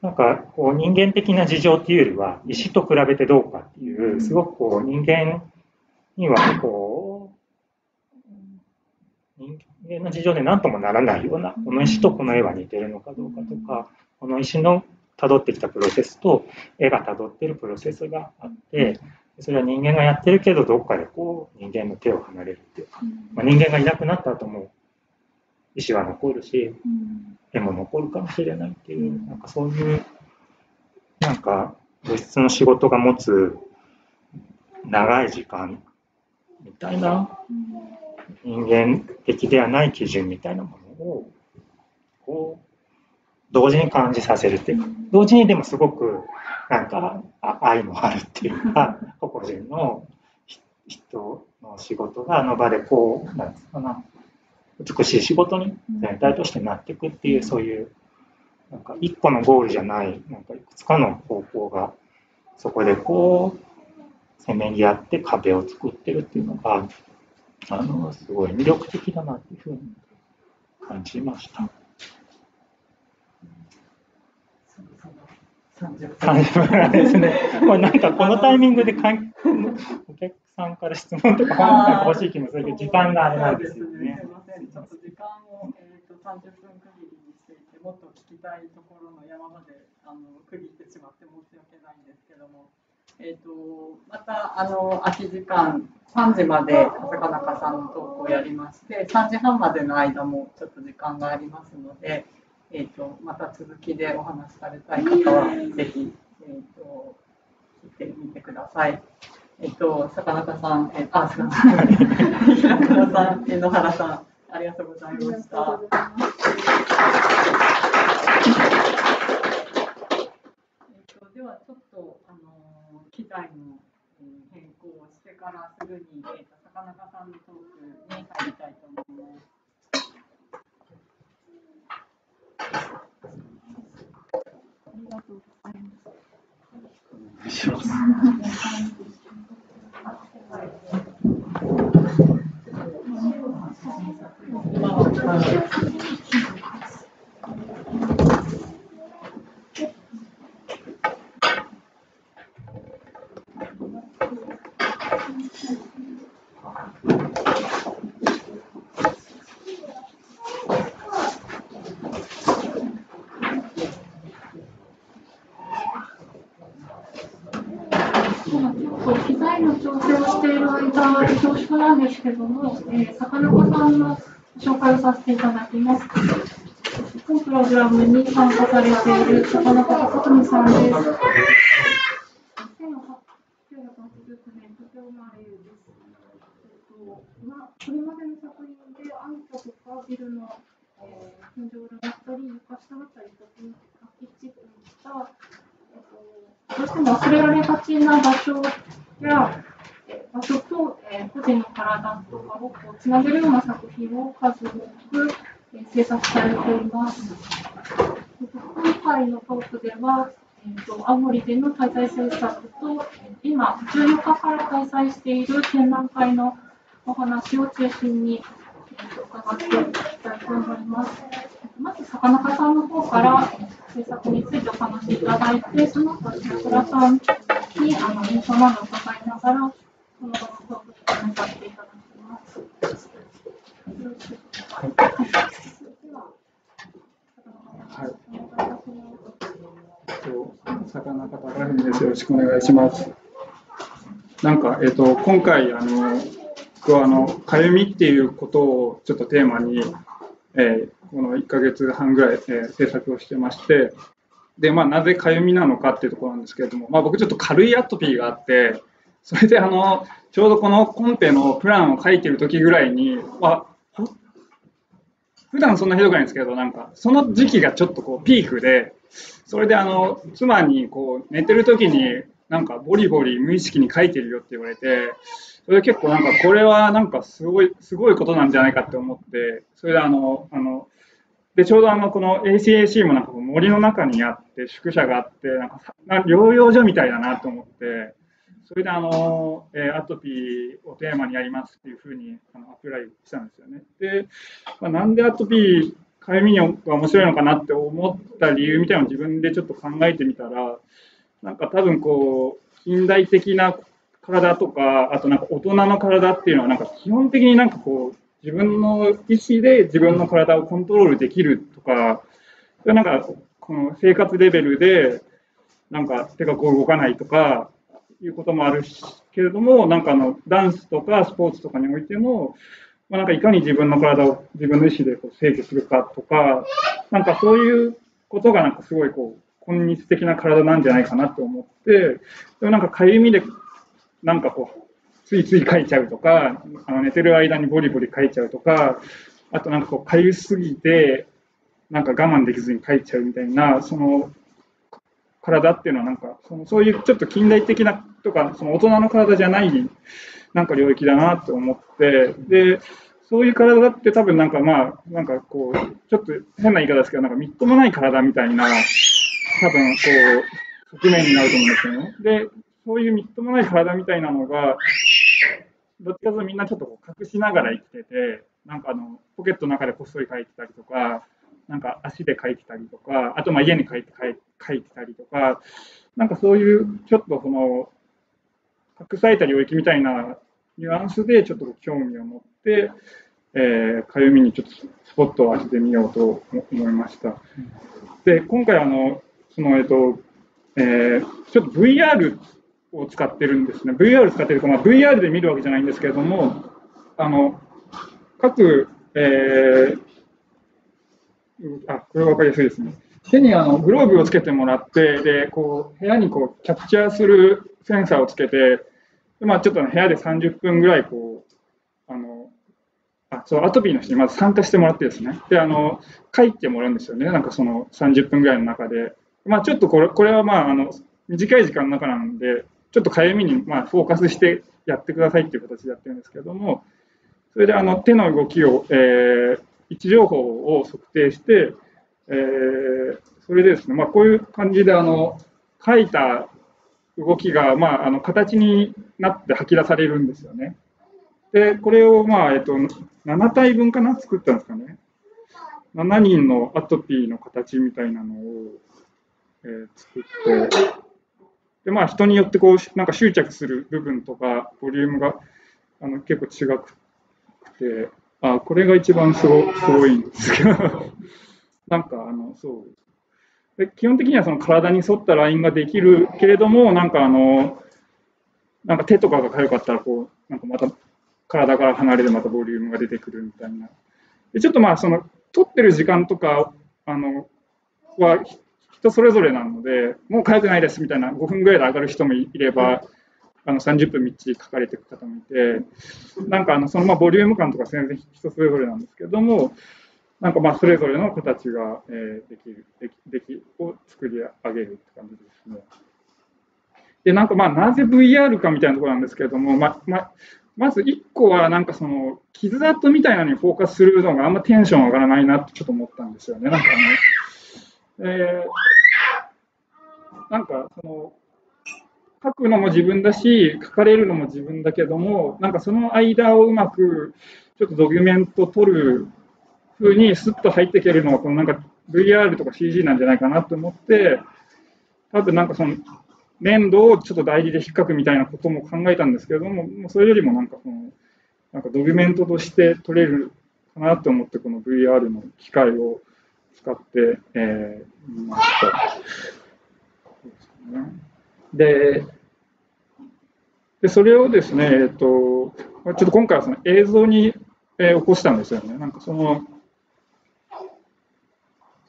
なんかこう人間的な事情っていうよりは石と比べてどうかっていうすごくこう人間にはこう人間の事情で何ともならないようなこの石とこの絵は似てるのかどうかとかこの石の辿ってきたプロセスと絵が辿ってるプロセスがあってそれは人間がやってるけどどっかでこう人間の手を離れるっていうか、まあ、人間がいなくなった後も石は残るし絵も残るかもしれないっていうなんかそういうなんか物質の仕事が持つ長い時間みたいな人間的ではない基準みたいなものをこう同時に感じさせるっていうか同時にでもすごくなんか愛もあるっていうか個々人の人の仕事があの場でこうなんですかな美しい仕事に全体としてなっていくっていうそういうなんか一個のゴールじゃないなんかいくつかの方向がそこでこうせめぎ合って壁を作ってるっていうのがあのすごい魅力的だなっていうふうに感じました。30分ぐらいですね。これなんかこのタイミングでかんお客さんから質問とか本当に欲しい気もするけど、時間があれなんですよね。すみません、ちょっと時間を、えーと、と30分区切りにしていて、もっと聞きたいところの山まであの区切ってしまって申し訳ないんですけども、えーと、またあの空き時間3時まで坂中さんのトークをやりまして、3時半までの間もちょっと時間がありますので、えーと、また続きでお話しされたい方は、ぜひ、えーと、聞いてみてください。えっ、ー、と、坂中さん、えー、あ、すみません。平倉さん、野原さん、ありがとうございました。えっ、ー、と、では、ちょっと、あの機材の変更をしてからすぐに、えーと、坂中さんのトークに入りたいと思います。がとうございます。しますですけども、えー、坂中さんの紹介をさせていただきます。本プログラムに参加されている坂中聡美さんです。1989年、東京生まれです。えっとまあ、これまでの作品で、アンコとかビルの、えー、天井裏だったり、床下だったりとか、キッチンといった、えっと、どうしても忘れられがちな場所や、場所と、えー、個人の体とかをこうつなげるような作品を数多く、えー、制作されています。今回のトークでは、えーと、青森での滞在制作と、今、14日から開催している展覧会のお話を中心に、えーと、伺っていきたいと思います。まず、坂中さんの方から制作についてお話しいただいて、その後、桜さんにあの印象などを伺いながら、このさせていただきます。はい。坂中隆文です。よろしくお願いします。なんか、えっ、ー、と、今回、あの、僕は、あの、かゆみっていうことをちょっとテーマに、えー、この1か月半ぐらい、えー、制作をしてまして、で、まあ、なぜかゆみなのかっていうところなんですけれども、まあ、僕ちょっと軽いアトピーがあって、それであの、ちょうどこのコンペのプランを書いてる時ぐらいに、あ、普段そんなひどくないんですけど、なんか、その時期がちょっとこうピークで、それであの、妻にこう寝てる時に、なんかボリボリ無意識に書いてるよって言われて、それで結構なんかこれはなんかすごい、すごいことなんじゃないかって思って、それであの、あの、で、ちょうどあの、この ACAC もなんか森の中にあって、宿舎があって、なんか、療養所みたいだなと思って、それであの、えアトピーをテーマにやりますっていうふうにあのアプライしたんですよね。で、まあ、なんでアトピー、かゆみが面白いのかなって思った理由みたいなのを自分でちょっと考えてみたら、なんか多分こう、近代的な体とか、あとなんか大人の体っていうのは、なんか基本的になんかこう、自分の意思で自分の体をコントロールできるとか、なんかこの生活レベルで、なんか手がこう動かないとか、いうこともあるけれども、なんかあのダンスとかスポーツとかにおいても、まあ、なんかいかに自分の体を自分の意思でこう制御するかとか、なんかそういうことがなんかすごいこう、今日的な体なんじゃないかなと思って、でもなんかかゆみで、なんかこう、ついつい書いちゃうとか、あの寝てる間にボリボリ書いちゃうとか、あとなんかこう、かゆすぎて、なんか我慢できずに書いちゃうみたいな、その体っていうのはなんかそのそういうちょっと近代的なとかその大人の体じゃないなんか領域だなと思ってでそういう体って多分なんかまあなんかこうちょっと変な言い方ですけどなんかみっともない体みたいな多分こう側面になると思うんですよね。でそういうみっともない体みたいなのがどっちかというとみんなちょっとこう隠しながら生きててなんかあのポケットの中でこっそり書いてたりとかなんか足で書いてたりとか、あとまあ家に書いて書いてたりとか、なんかそういうちょっとその隠された領域みたいなニュアンスでちょっと興味を持って、えー、かゆみにちょっとスポットを当ててみようと思いました。で、今回あの、そのえっと、えー、ちょっと VR を使ってるんですね。VR 使ってるか、まあ、VR で見るわけじゃないんですけれども、あの、各、えー、あ、これ分かりやすいですね。手にあのグローブをつけてもらって、で、こう、部屋にこう、キャプチャーするセンサーをつけて、でまあ、ちょっと部屋で30分ぐらい、こう、あの、あ、そう、アトピーの人にまず参加してもらってですね。で、あの、書いてもらうんですよね。なんかその30分ぐらいの中で。まあ、ちょっとこれ、これはまあ、あの、短い時間の中なんで、ちょっとかゆみにまあフォーカスしてやってくださいっていう形でやってるんですけども、それであの手の動きを、えー、位置情報を測定して、えー、それでですね、まあ、こういう感じであの書いた動きが、まあ、あの形になって吐き出されるんですよね。で、これを、まあえっと、7体分かな、作ったんですかね。7人のアトピーの形みたいなのを、えー、作って、でまあ、人によってこうなんか執着する部分とか、ボリュームがあの結構違くて、あ、これが一番すごすごいんですけど、なんかあの、そう。で基本的にはその体に沿ったラインができるけれども、なんかあの、なんか手とかが痒かったら、こう、なんかまた体から離れてまたボリュームが出てくるみたいな。でちょっとまあ、その、撮ってる時間とか、あの、は人それぞれなので、もう痒くないですみたいな5分ぐらいで上がる人もいれば、あの30分みっちり書かれていく方もいて、なんかあのそのまボリューム感とか全然人それぞれなんですけども、なんかまあそれぞれの形が、えー、できる、できできを作り上げるって感じですね。で、なんかまあなぜ VR かみたいなところなんですけれども、まままず1個はなんかその傷跡みたいなのにフォーカスするのがあんまテンション上がらないなってちょっと思ったんですよね。なんかあの、えー、なんかその書くのも自分だし、書かれるのも自分だけども、なんかその間をうまくちょっとドキュメント取る風にスッと入っていけるのは、このなんか VR とか CG なんじゃないかなと思って、多分なんかその粘土をちょっと代理で引っかくみたいなことも考えたんですけれども、もうそれよりもなんかその、なんかドキュメントとして取れるかなと思って、この VR の機械を使って、えー、ました。でで、でそれをですね、えっと、ちょっと今回はその映像に、えー、起こしたんですよね。なんかその、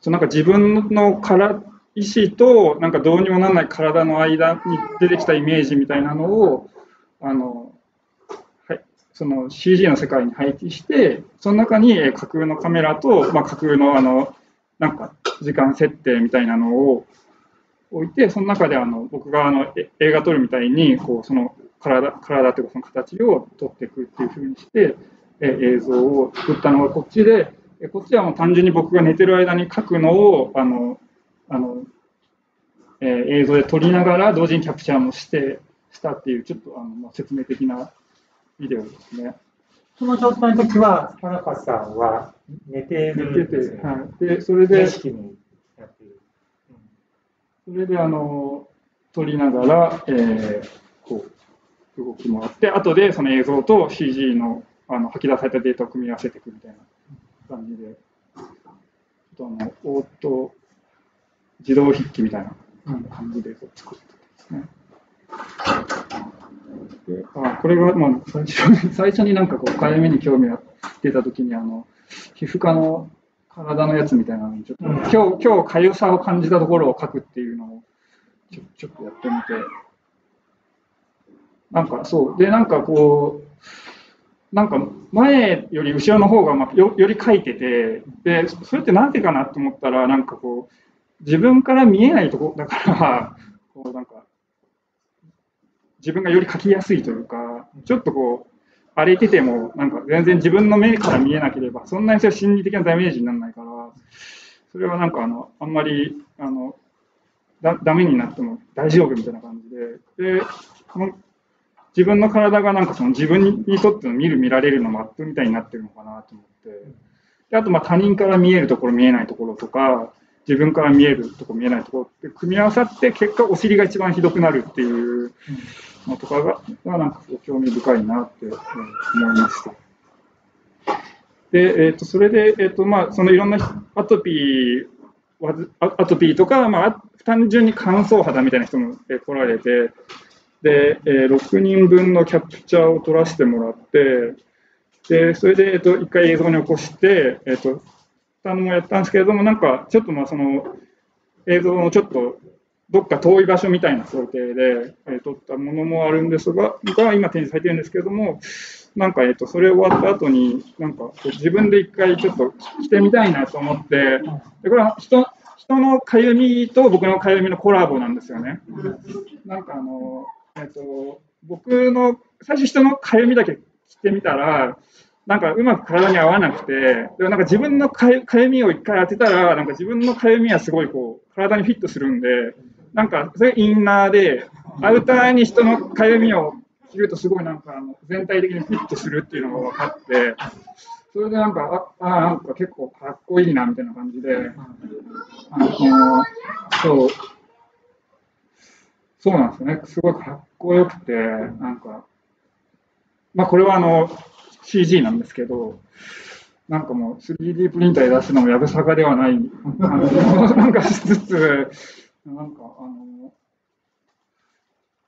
そのなんか自分のから意思となんかどうにもならない体の間に出てきたイメージみたいなのをあの、はい、その CG の世界に配置してその中に架空のカメラと、まあ、架空のあのなんか時間設定みたいなのを置いて、その中であの僕があの映画撮るみたいに、こうその体体というかその形を撮っていくっていうふうにして、映像を作ったのがこっちで、こっちはもう単純に僕が寝てる間に書くのをあのあの、えー、映像で撮りながら同時にキャプチャーもしてしたっていうちょっとあの、まあ、説明的なビデオですね。その状態の時は、田中さんは寝てる寝てて、はい、でそれでそれであの撮りながら、えー、こう動きもあって、後でその映像と CG のあの吐き出されたデータを組み合わせていくみたいな感じで、ちょっとあのオート自動筆記みたいな感じで作ってですね。であこれが、まあ、最初 最初になんかこう、かゆみに興味が出たときにあの、皮膚科の体のやつみたいなのにちょっと、うん、今日、今日、かゆさを感じたところを書くっていうのをちょ、ちょっとやってみて、なんかそう、で、なんかこう、なんか前より後ろの方がまあより書いててでそれってなぜかなと思ったらなんかこう自分から見えないとこだからこうなんか自分がより書きやすいというかちょっとこう荒れててもなんか全然自分の目から見えなければそんなにそれ心理的なダメージにならないからそれはなんかあのあんまりあのだダメになっても大丈夫みたいな感じでで自分の体がなんかその自分にとっての見る見られるのマップみたいになってるのかなと思ってであとまあ他人から見えるところ見えないところとか自分から見えるところ見えないところって組み合わさって結果お尻が一番ひどくなるっていうのとかががなんか興味深いなって思いました。で、えー、とそれで、えーとまあ、そのいろんなアトピーアトピーとか、まあ、単純に乾燥肌みたいな人も来られて、で、えー、6人分のキャプチャーを撮らせてもらって、で、それで、えっと、1回映像に起こして、えっと、たのもやったんですけれども、なんか、ちょっとまあ、その、映像のちょっと、どっか遠い場所みたいな想定で、えー、撮ったものもあるんですが、が今展示されてるんですけれども、なんか、えっと、それ終わった後に、なんか、自分で一回ちょっと着てみたいなと思って、でこれは人人のかゆみと僕のかゆみのコラボなんですよね。なんかあの、えっと、僕の最初人のかゆみだけ着てみたら、なんかうまく体に合わなくて、でもなんか自分のかゆみを一回当てたら、なんか自分のかゆみはすごいこう体にフィットするんで、なんかそれインナーで、アウターに人のかゆみを着るとすごいなんかあの全体的にフィットするっていうのが分かって、それでなんか、ああ、なんか結構かっこいいなみたいな感じで、あのそう、そうなんですよね。すごいかっこよくて、なんか、まあこれはあの CG なんですけど、なんかもう 3D プリンターで出すのもやぶさかではない感じ なんかしつつ、なんかあの、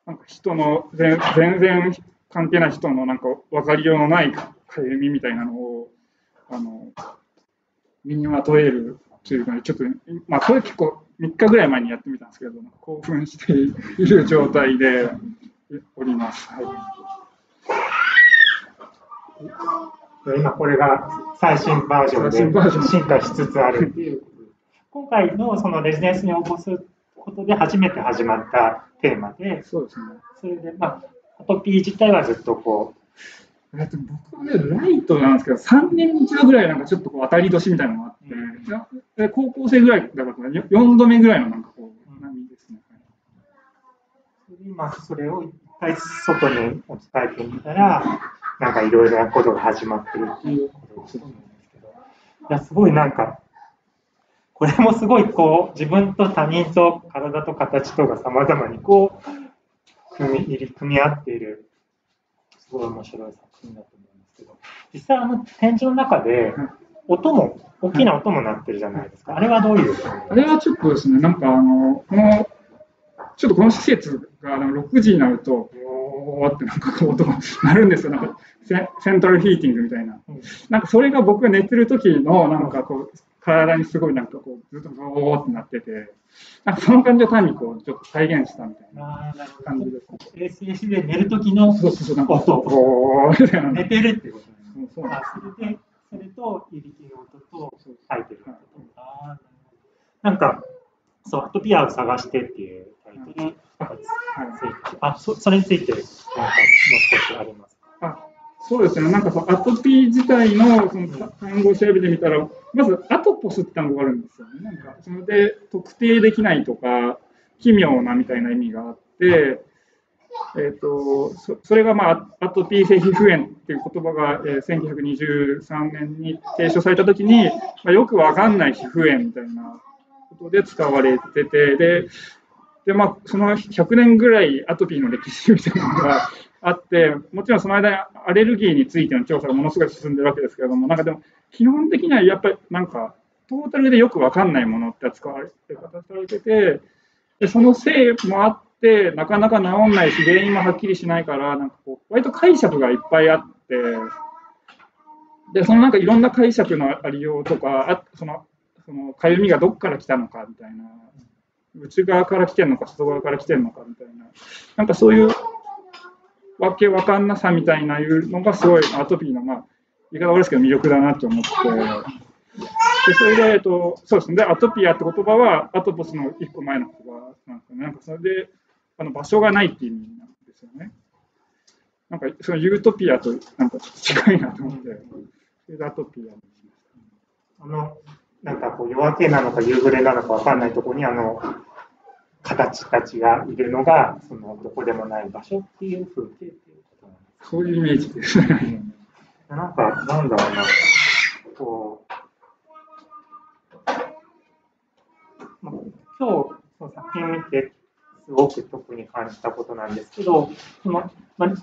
なんか人の全然関係ない人のなんか分かりようのないかゆみみたいなのを、あの、身にまとえるというか、ちょっと、まあこれ結構3日ぐらい前にやってみたんですけど、興奮している状態でおります。はい今これが最新バージョンで進化しつつあるっていう今回のそのレジデンスに応募することで初めて始まったテーマで、そうですね。それで、まあ、アトピー自体はずっとこう。えっと、僕はね、ライトなんですけど、3年に一度ぐらいなんかちょっとこう当たり年みたいなのがあって、うん、高校生ぐらいだから4度目ぐらいのなんかこう、波ですね。今、それを一回外に置き換えてみたら、なんかいろいろなことが始まってるっていうことをするんですけど、いや、すごいなんか、これもすごいこう、自分と他人と体と形とが様々にこう、組み入り、組み合っている、すごい面白い作品だと思うんですけど、実際あの展示の中で、音も、大きな音も鳴ってるじゃないですか。あれはどういう？あれはちょっとですね、なんかあの、この、ちょっとこの施設が6時になると、おーってなんかこう音が鳴るんですよ。なんかセントラルヒーティングみたいな。なんかそれが僕が寝てる時のなんかこう体にすごいなんかこうずっとゴーってなってて、なんかその感じを単にこうちょっと再現したみたいな感じです、ね。ACC で寝る時のそうそうそうなんか音ゴーみたいな。寝てるってことね。そうあそれで、それといびきの音と吐いてる音と。あなんか、そう、アトピアを探してっていうタイトルがついて、あそそれについて、なんかもう少しありますか？そうですね、なんかそのアトピー自体のその単語を調べてみたら、まずアトポスって単語があるんですよね。なんかそれで特定できないとか、奇妙なみたいな意味があって、えーと、そそれが、まあ、アトピー性皮膚炎っていう言葉が、えー、1923年に提唱されたときに、まあ、よくわかんない皮膚炎みたいなことで使われてて、で、でまあ、その100年ぐらいアトピーの歴史みたいなのがあって、もちろんその間アレルギーについての調査がものすごい進んでるわけですけれども、なんかでも、基本的にはやっぱりなんか、トータルでよくわかんないものって扱われて、方されてて、でそのせいもあって、なかなか治んないし、原因もはっきりしないから、なんかこう、割と解釈がいっぱいあって、で、そのなんかいろんな解釈のありようとか、あその、その、かゆみがどっから来たのかみたいな、内側から来てるのか、外側から来てるのかみたいな、なんかそういうわけわかんなさみたいないうのがすごいアトピーの、まあ、言い方悪いですけど魅力だなと思って。でそれで、えっと、そうですね。アトピアって言葉は、アトポスの一個前の言葉なんですね。なんかそれで、あの場所がないっていう意味なんですよね。なんか、そのユートピアとなんか近いなと思って、それでアトピア。あの、なんかこう夜明けなのか夕暮れなのかわかんないところに、あの、形たちがいるのが、そのどこでもない場所っていう風景っていうことなんですそういうイメージですね。なんか、なんだろうな、こう、まあ、今日、その作品見て、すごく特に感じたことなんですけど、そのまあ、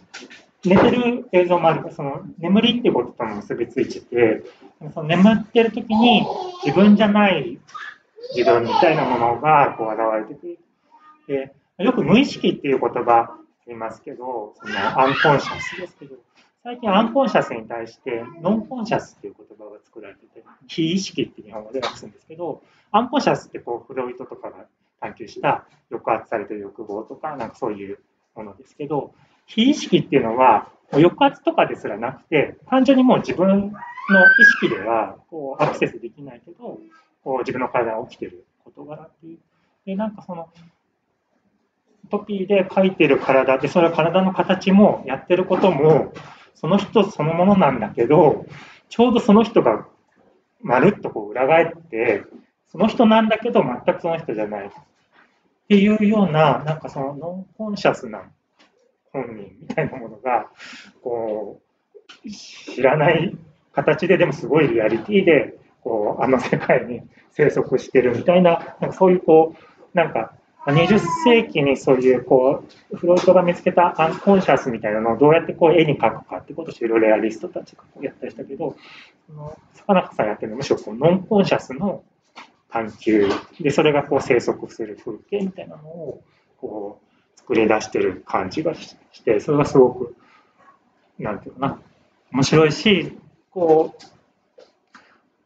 寝てる映像もあるかその眠りっていうこととも結びついてて、その眠ってる時に自分じゃない自分みたいなものがこう現れてて、でよく無意識っていう言葉言いますけど、そのアンコンシャスですけど、最近アンコンシャスに対してノンコンシャスっていう言葉が作られてて、非意識って日本語で訳すんですけど、アンコンシャスってこうフロイトとかが探求した抑圧されてる欲望とか、なんかそういうものですけど、非意識っていうのは、抑圧とかですらなくて、単純にもう自分の意識ではこうアクセスできないけど、こう自分の体が起きてる事柄っていう。で、なんかその、トピーで描いてる体で、それは体の形もやってることも、その人そのものなんだけど、ちょうどその人がまるっとこう裏返って、その人なんだけど全くその人じゃない。っていうような、なんかそのノンコンシャスな本人みたいなものが、こう、知らない形で、でもすごいリアリティで、こう、あの世界に生息してるみたいな、なんかそういうこう、なんか20世紀にそういうこうフロイトが見つけたアンコンシャスみたいなのをどうやってこう絵に描くかってことをいろいろレアリストたちがこうやったりしたけど、坂中さんやってるのはむしろこうノンコンシャスの探求。でそれがこう生息する風景みたいなのをこう作り出してる感じがしてそれがすごくなんていうかな面白いしこう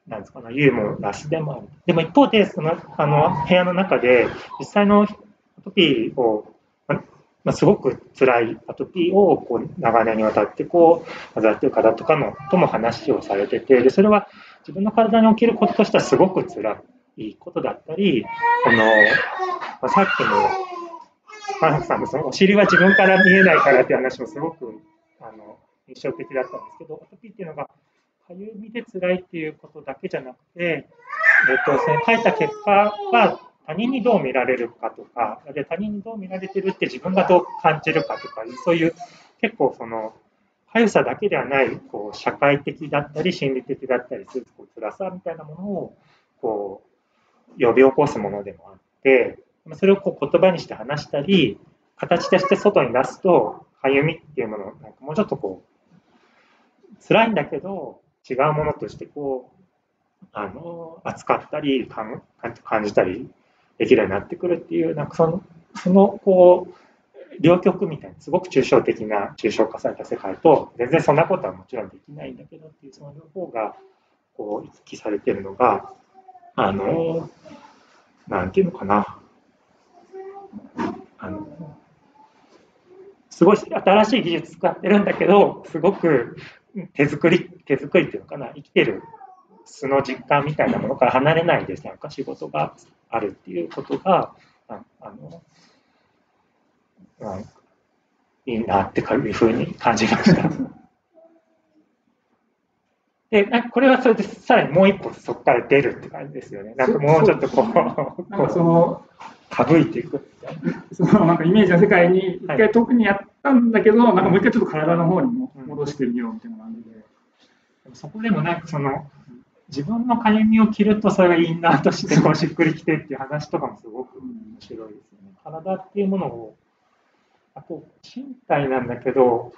なんですかね、ユーモラスでもある。でも一方で、そのあの部屋の中で、実際のアトピーを、まあ、すごく辛いアトピーをこう長年にわたってこう患っている方とかのとも話をされててでそれは自分の体に起きることとしてはすごく辛いことだったりあの、まあ、さっきのマンさんのそのお尻は自分から見えないからっていう話もすごくあの印象的だったんですけどアトピーっていうのがかゆみで辛いっていうことだけじゃなくて、えっと、その書いた結果が他人にどう見られるかとか、で他人にどう見られてるって自分がどう感じるかとか、そういう結構その、痒さだけではないこう社会的だったり心理的だったりするこう辛さみたいなものをこう呼び起こすものでもあってそれをこう言葉にして話したり形として外に出すとかゆみっていうものなんかもうちょっとこう辛いんだけど違うものとしてこうあの扱ったり感じたりできるようになってくるっていうなんかそのそのこう両極みたいなすごく抽象的な抽象化された世界と全然そんなことはもちろんできないんだけどっていうその両方がこう行き来されてるのがあのなんていうのかな。あのすごい新しい技術使ってるんだけどすごく手作り、手作りっていうのかな、生きてる素の実感みたいなものから離れないで、なんか仕事があるっていうことが、あの、うん、いいなっていうふうに感じました。で、なんかこれはそれでさらにもう一歩そこから出るって感じですよね。なんかもうちょっとこう、なんかその、省いていく そのなんかイメージの世界に一回特にやったんだけど、はい、なんかもう一回ちょっと体の方にも戻してみようみたいな感じで。うん、そこでもなんかその、自分のかゆみを切るとそれがインナーとしてこうしっくりきてっていう話とかもすごく面白いですよね。体っていうものを、あと身体なんだけど、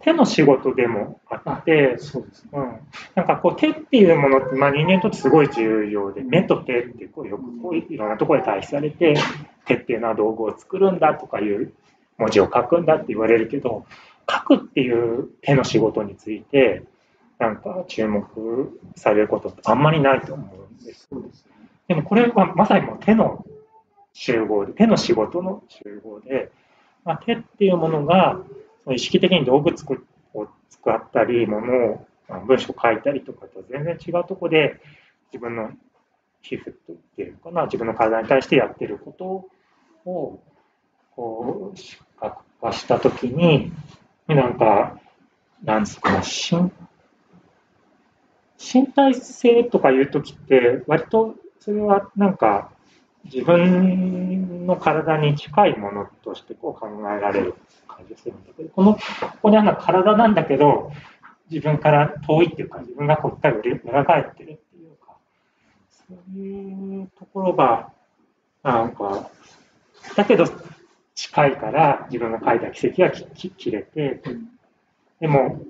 手の仕事でもあって、そうです。ね、うん、なんかこう手っていうものって、まあ、人間にとってすごい重要で、目と手ってこうよくこういろんなところで対比されて、手っていうのは道具を作るんだとかいう文字を書くんだって言われるけど、書くっていう手の仕事について、なんか注目されることってあんまりないと思うんです。でもこれはまさにもう手の集合で、手の仕事の集合で、まあ、手っていうものが、意識的に道具作を使ったり、ものを、文章を書いたりとかと全然違うところで、自分の皮膚っていうかな、自分の体に対してやってることを、こう、視覚化したときに、なんか、なんですか、身身体性とかいうときって、割とそれはなんか、自分の体に近いものとしてこう考えられる感じがするんだけど、この、ここにあるのは体なんだけど、自分から遠いっていうか、自分がこう一回裏返ってるっていうか、そういうところが、なんか、だけど近いから自分が書いた奇跡が切れて、でも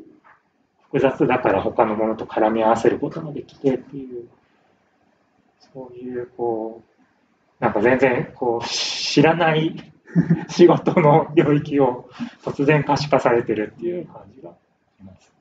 複雑だから他のものと絡み合わせることもできてっていう、そういうこう、なんか全然こう知らない 仕事の領域を突然可視化されてるっていう感じがします。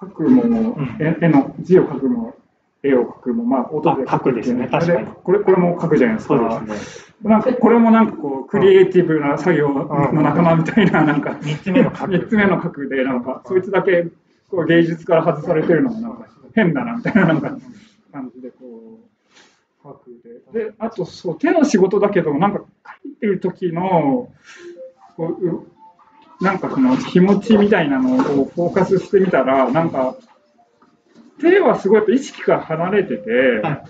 書くもの、絵の字を書くも絵を描くも、まあ、音で描くですね、確かに。これ、これも描くじゃないですか。そうですね。なんか、これもなんかこう、クリエイティブな作業の仲間みたいな、なんか、三つ目の描く。三つ目の描くで、なんか、そいつだけ、こう、芸術から外されてるのが、なんか、変だな、みたいな、なんか、感じで、こう、描くで。で、あと、そう、手の仕事だけど、なんか、描いてる時の、こう、なんかその気持ちみたいなのをフォーカスしてみたら、なんか、手はすごいやっぱ意識から離れてて、はい、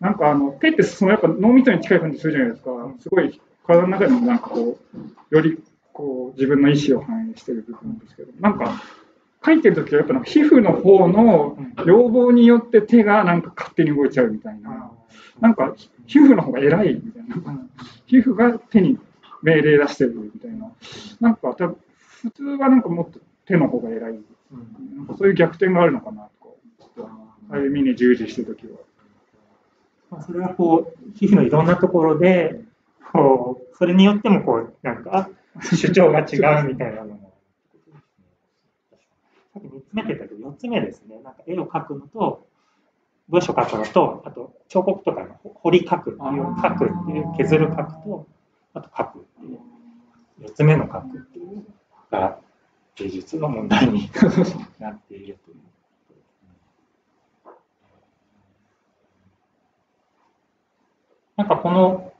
なんかあの手ってそのやっぱ脳みそに近い感じするじゃないですか、すごい体の中でもなんかこう、よりこう自分の意思を反映してる部分ですけど、なんか書いてるときはやっぱ皮膚の方の要望によって手がなんか勝手に動いちゃうみたいな、なんか皮膚の方が偉いみたいな、皮膚が手に命令出してるみたいな、なんか普通はなんかもっと手の方が偉い、なんかそういう逆転があるのかな歩みに従事してるときは。まあ、それはこう、皮膚のいろんなところで、こう、それによってもこう、なんか、主張が違うみたいなのも。さっき3つ目って言ったけど、4つ目ですね。なんか絵を描くのと、文章書くのと、あと彫刻とかの彫り描くっていう、描くっていう、削る描くと、あと描くっていう、4つ目の描くっていうのが芸術の問題に なっているという。なんかこの、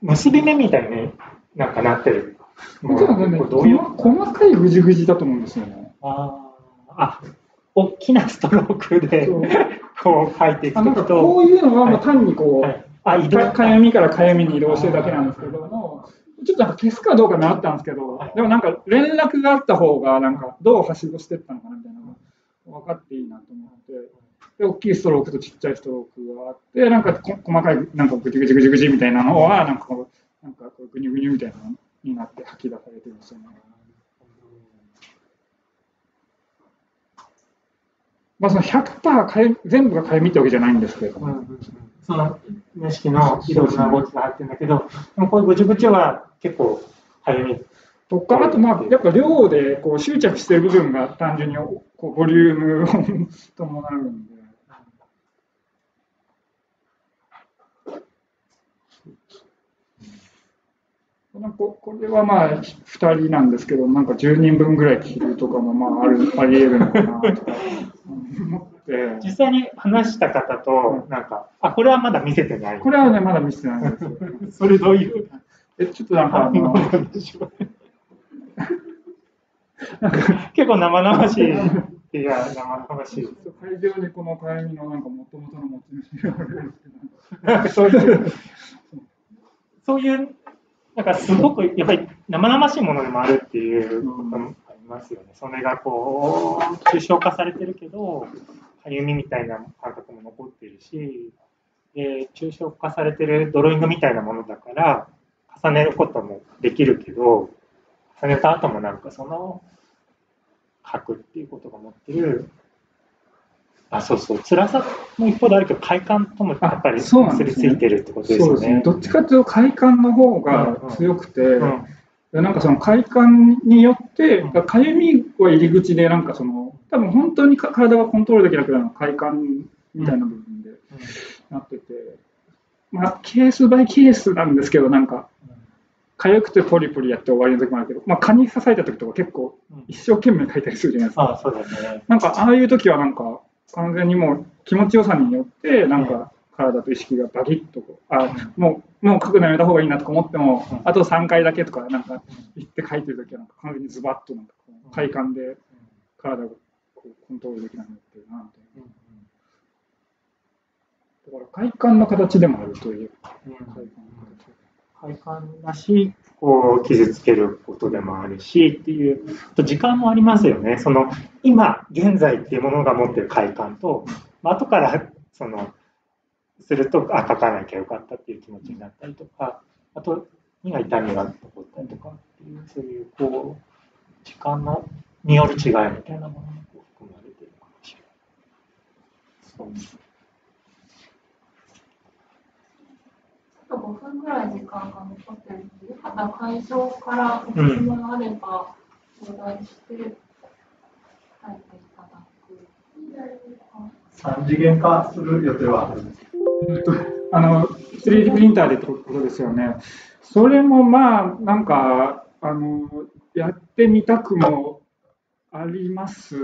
結び目みたいになんかなってる。もうね、どういう？細かいぐじぐじだと思うんですよね。ああ、大きなストロークでこう書いていくと。こういうのはもう単にこう、はい、あ移動かゆみからかゆみに移動してるだけなんですけども、ちょっとなんか消すかどうかなったんですけど、でもなんか連絡があった方が、なんかどうはしごしてったのかなみたいなのが分かっていいなと思って。で、大きいストロークとちっちゃいストロークがあって、なんか細かい、なんかぐちぐちぐちぐちみたいなのは、なんかこう、なんかこうぐにゅぐにゅみたいなのになって吐き出されてるんですよね。まあ、その100%かゆ全部がかゆみってわけじゃないんですけど、うんうんうん、その無意識のいろんな動きが入ってるんだけど、でもこういうぐちぐちは結構かゆみ。とか、あとまあ、やっぱ量でこう執着してる部分が単純にこうボリュームを伴うんで。なんかこれはまあ2人なんですけど、なんか10人分ぐらい着るとかもまあある あり得るのかなとか思って。実際に話した方と、なんか、あ、これはまだ見せてない。これはね、まだ見せてないです。それどういう？え、ちょっとなんかあの、結構生々しい。いや、生々しい。会場にこのかゆみのなんかもともとの持ち主があるんですけど。そういう、そういうなんかすごくやっぱり生々しいものでもあるっていうこともありますよね。それがこう、抽象化されてるけど、かゆみみたいな感覚も残ってるし、で抽象化されてるドローイングみたいなものだから、重ねることもできるけど、重ねた後もなんかその、書くっていうことが持ってるあ、そうそう。辛さも一方であるけど、快感ともやっぱり結びついてるってことですよね。ねどっちかというと快感の方が強くて、うんうん、なんかその快感によって、かゆみは入り口で、なんかその、多分本当に体がコントロールできなくなるの快感みたいな部分でなってて、まあ、ケースバイケースなんですけど、なんか、痒くてポリポリやって終わりの時もあるけど、まあ、蚊に刺された時とか結構一生懸命書いたりするじゃないですか。あそうですね。なんかああいう時はなんか完全にもう気持ちよさによってなんか体と意識がバキッとこうあもうもう書くのやめた方がいいなとか思ってもあと3回だけとかなんか言って書いてる時はなんか完全にズバッとなんか快感で体がこうコントロールできなくなってるなみたいな。だから快感の形でもあるという。快感だし、こう傷つけることでもあるしっていうと、時間もありますよね。その今現在っていうものが持ってる快感と、まあ、後からそのするとあ書かなきゃよかったっていう気持ちになったりとか、あとには痛みが残ったりとかっていうそういうこう時間のによる違いみたいなものが含まれてるかもしれない。そうと5分ぐらい時間が残ってるので、また会場からご質問あれば、相談して、書いていただく。3次元化する予定はあるんですかあの 3D プリンターでってことですよね。それもまあ、なんか、あの、やってみたくもあります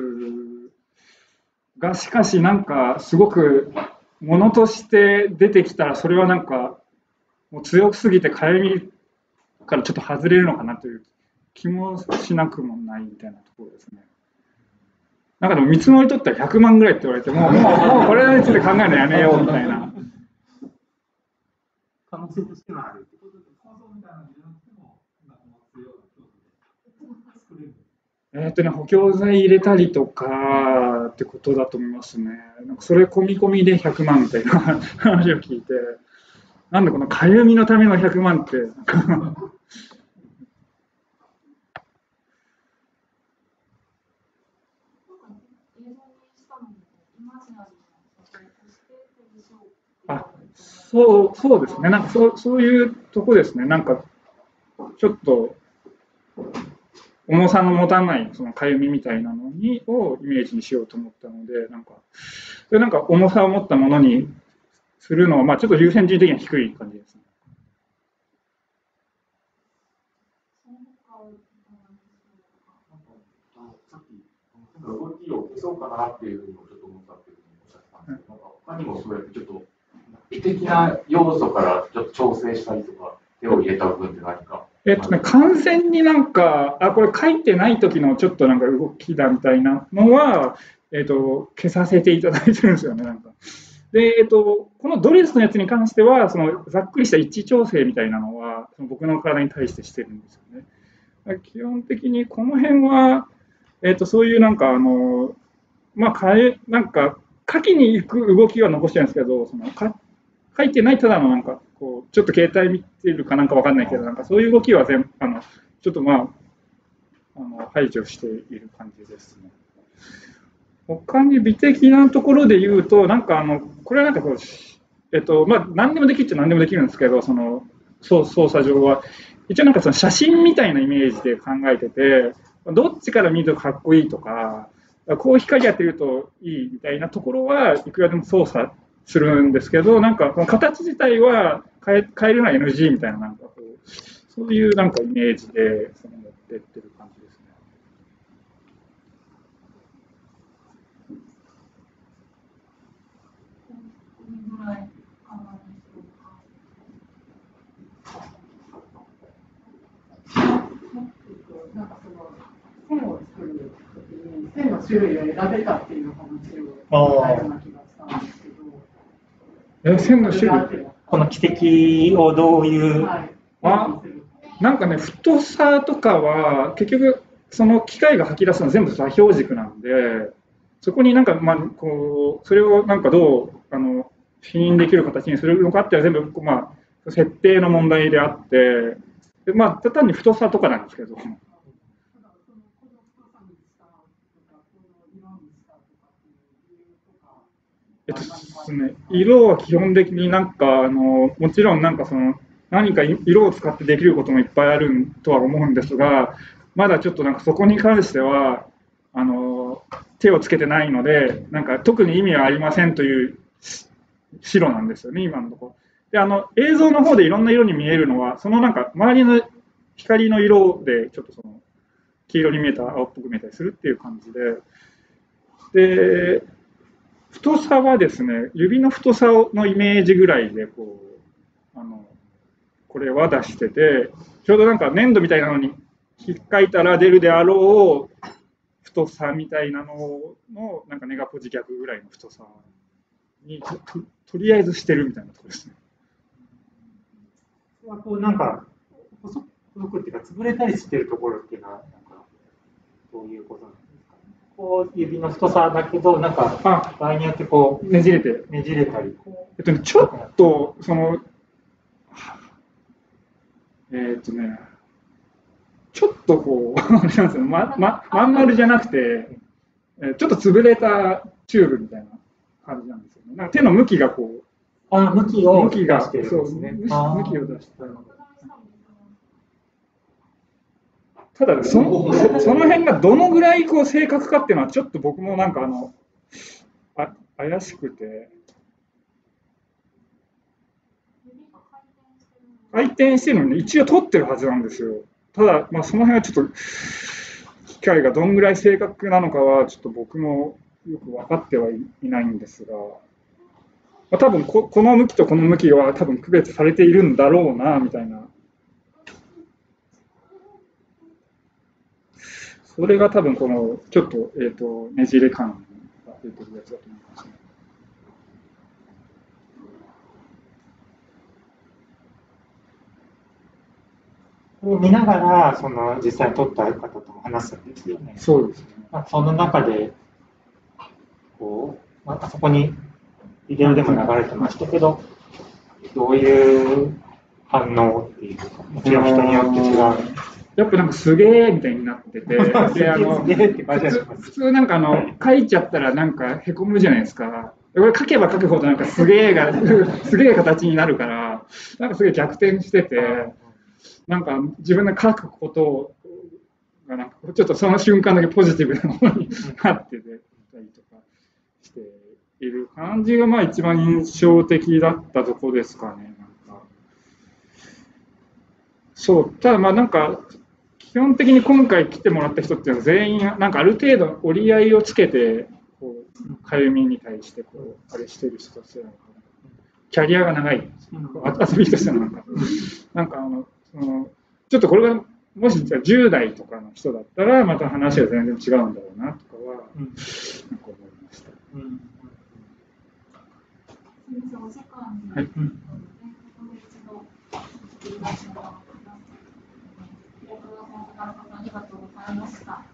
が、しかしなんか、すごく、ものとして出てきたら、それはなんか、もう強すぎてかゆみからちょっと外れるのかなという気もしなくもないみたいなところですね。なんかでも見積もり取ったら100万ぐらいって言われても、もうもうこれについて考えるのやめようみたいな。可能性としてはある。えっとね、補強材入れたりとかってことだと思いますね。なんかそれ込み込みで100万みたいな話を聞いて。なんでこのかゆみのための100万って。あそうそうですね、なんかそうそういうとこですね、なんかちょっと重さの持たないそのかゆみみたいなのにをイメージにしようと思ったので、なんかそれなんか重さを持ったものにするのは、まあ、ちょっと優先順位的には低い感じですね。動きを消そうかなっていうふうにちょっと思ったっていうふうにおっしゃってたんですけど、なんか他にもそうやってちょっと美的な要素からちょっと調整したりとか、手を入れた部分って何か。えっとね、完全になんか、あ、これ書いてない時のちょっとなんか動きだみたいなのは、えっと、消させていただいてるんですよね、なんか。で、えっと、このドレスのやつに関しては、そのざっくりした位置調整みたいなのは、その僕の体に対してしてるんですよね。基本的にこの辺は、えっと、そういうなんか、あの、まあ、変え、なんか、書きに行く動きは残してるんですけど、そのか書いてないただのなんか、こう、ちょっと携帯見てるかなんかわかんないけど、なんかそういう動きは全あの、ちょっとまあ、あの排除している感じですね。他に美的なところで言うと、なんかあの、これはなんかこう、えっと、まあ、何でもできるっちゃ何でもできるんですけど、その、操作上は。一応なんかその写真みたいなイメージで考えてて、どっちから見るとかっこいいとか、こう光当てるといいみたいなところはいくらでも操作するんですけど、なんかこの形自体は変え変えるのは NG みたいな、なんかこう、そういうなんかイメージでその持ってってる感じですね。なんかその線を作るときに線の種類を選べたっていう話をしたような気がしたんですけど。え線の種類この軌跡をどういう、はい、あなんかね太さとかは結局その機械が吐き出すのは全部座標軸なんでそこになんかまあこうそれをなんかどうあの否認できる形にするのかっていうのは全部まあ設定の問題であってでまあ単に太さとかなんですけど。えっとですね、色は基本的になんかあのもちろんなんかその何か色を使ってできることもいっぱいあるとは思うんですがまだちょっとなんかそこに関してはあの手をつけてないのでなんか特に意味はありませんという白なんですよね今のところ。であの映像の方でいろんな色に見えるのはそのなんか周りの光の色でちょっとその黄色に見えた青っぽく見えたりするっていう感じでで太さはですね指の太さのイメージぐらいでこうあのこれは出しててちょうどなんか粘土みたいなのに引っかいたら出るであろう太さみたいなののなんかネガポジ逆ぐらいの太さにととりあえずしてるみたいなところですね。こうなんか細くっていうか潰れたりしてるところっていうのはなんかどういうことなんですか、ね、こう指の太さだけどなんか場合によってこうねじれてねじれたり。えっとね、ちょっとそのえー、っとねちょっとこうんですよまままん丸じゃなくて、えちょっと潰れたチューブみたいな感じなんですよね。なんか手の向きがこうあ向きを向きが出してるんですね。そう向きを出してただそのそその辺がどのぐらいこう正確かっていうのはちょっと僕もなんかあのあ怪しくて。回転してるのに一応取ってるはずなんですよ。ただまあその辺はちょっと機械がどんぐらい正確なのかはちょっと僕もよく分かってはいないんですが、まあ、多分ここの向きとこの向きは多分区別されているんだろうなみたいなそれが多分このちょっと,、えーと、ねじれ感が出てるやつだと思いますね。を見ながら、その実際に撮った方とも話すんですよね。そうですね。まあ、その中で、こう、まあ、そこにビデオでも流れてましたけど、どういう反応っていうか、もちろん人によって違う。やっぱなんかすげえみたいになってて、であの普通なんかあの書いちゃったらなんかへこむじゃないですか。これ書けば書くほどなんかすげえが すげえ形になるから、なんかすげえ逆転してて、なんか自分が書くことがなんかちょっとその瞬間だけポジティブなものになってている感じがまあ一番印象的だったとこですかね。なんか。そう。ただまあなんか基本的に今回来てもらった人っていうのは全員なんかある程度折り合いをつけてこうかゆみに対してこうあれしてる人たちなのかなキャリアが長い遊びとしてのなんか。なんかあのそのちょっとこれがもしじゃ10代とかの人だったらまた話は全然違うんだろうなとかは、なんか思いました。うん。はい、うんありがとうございました。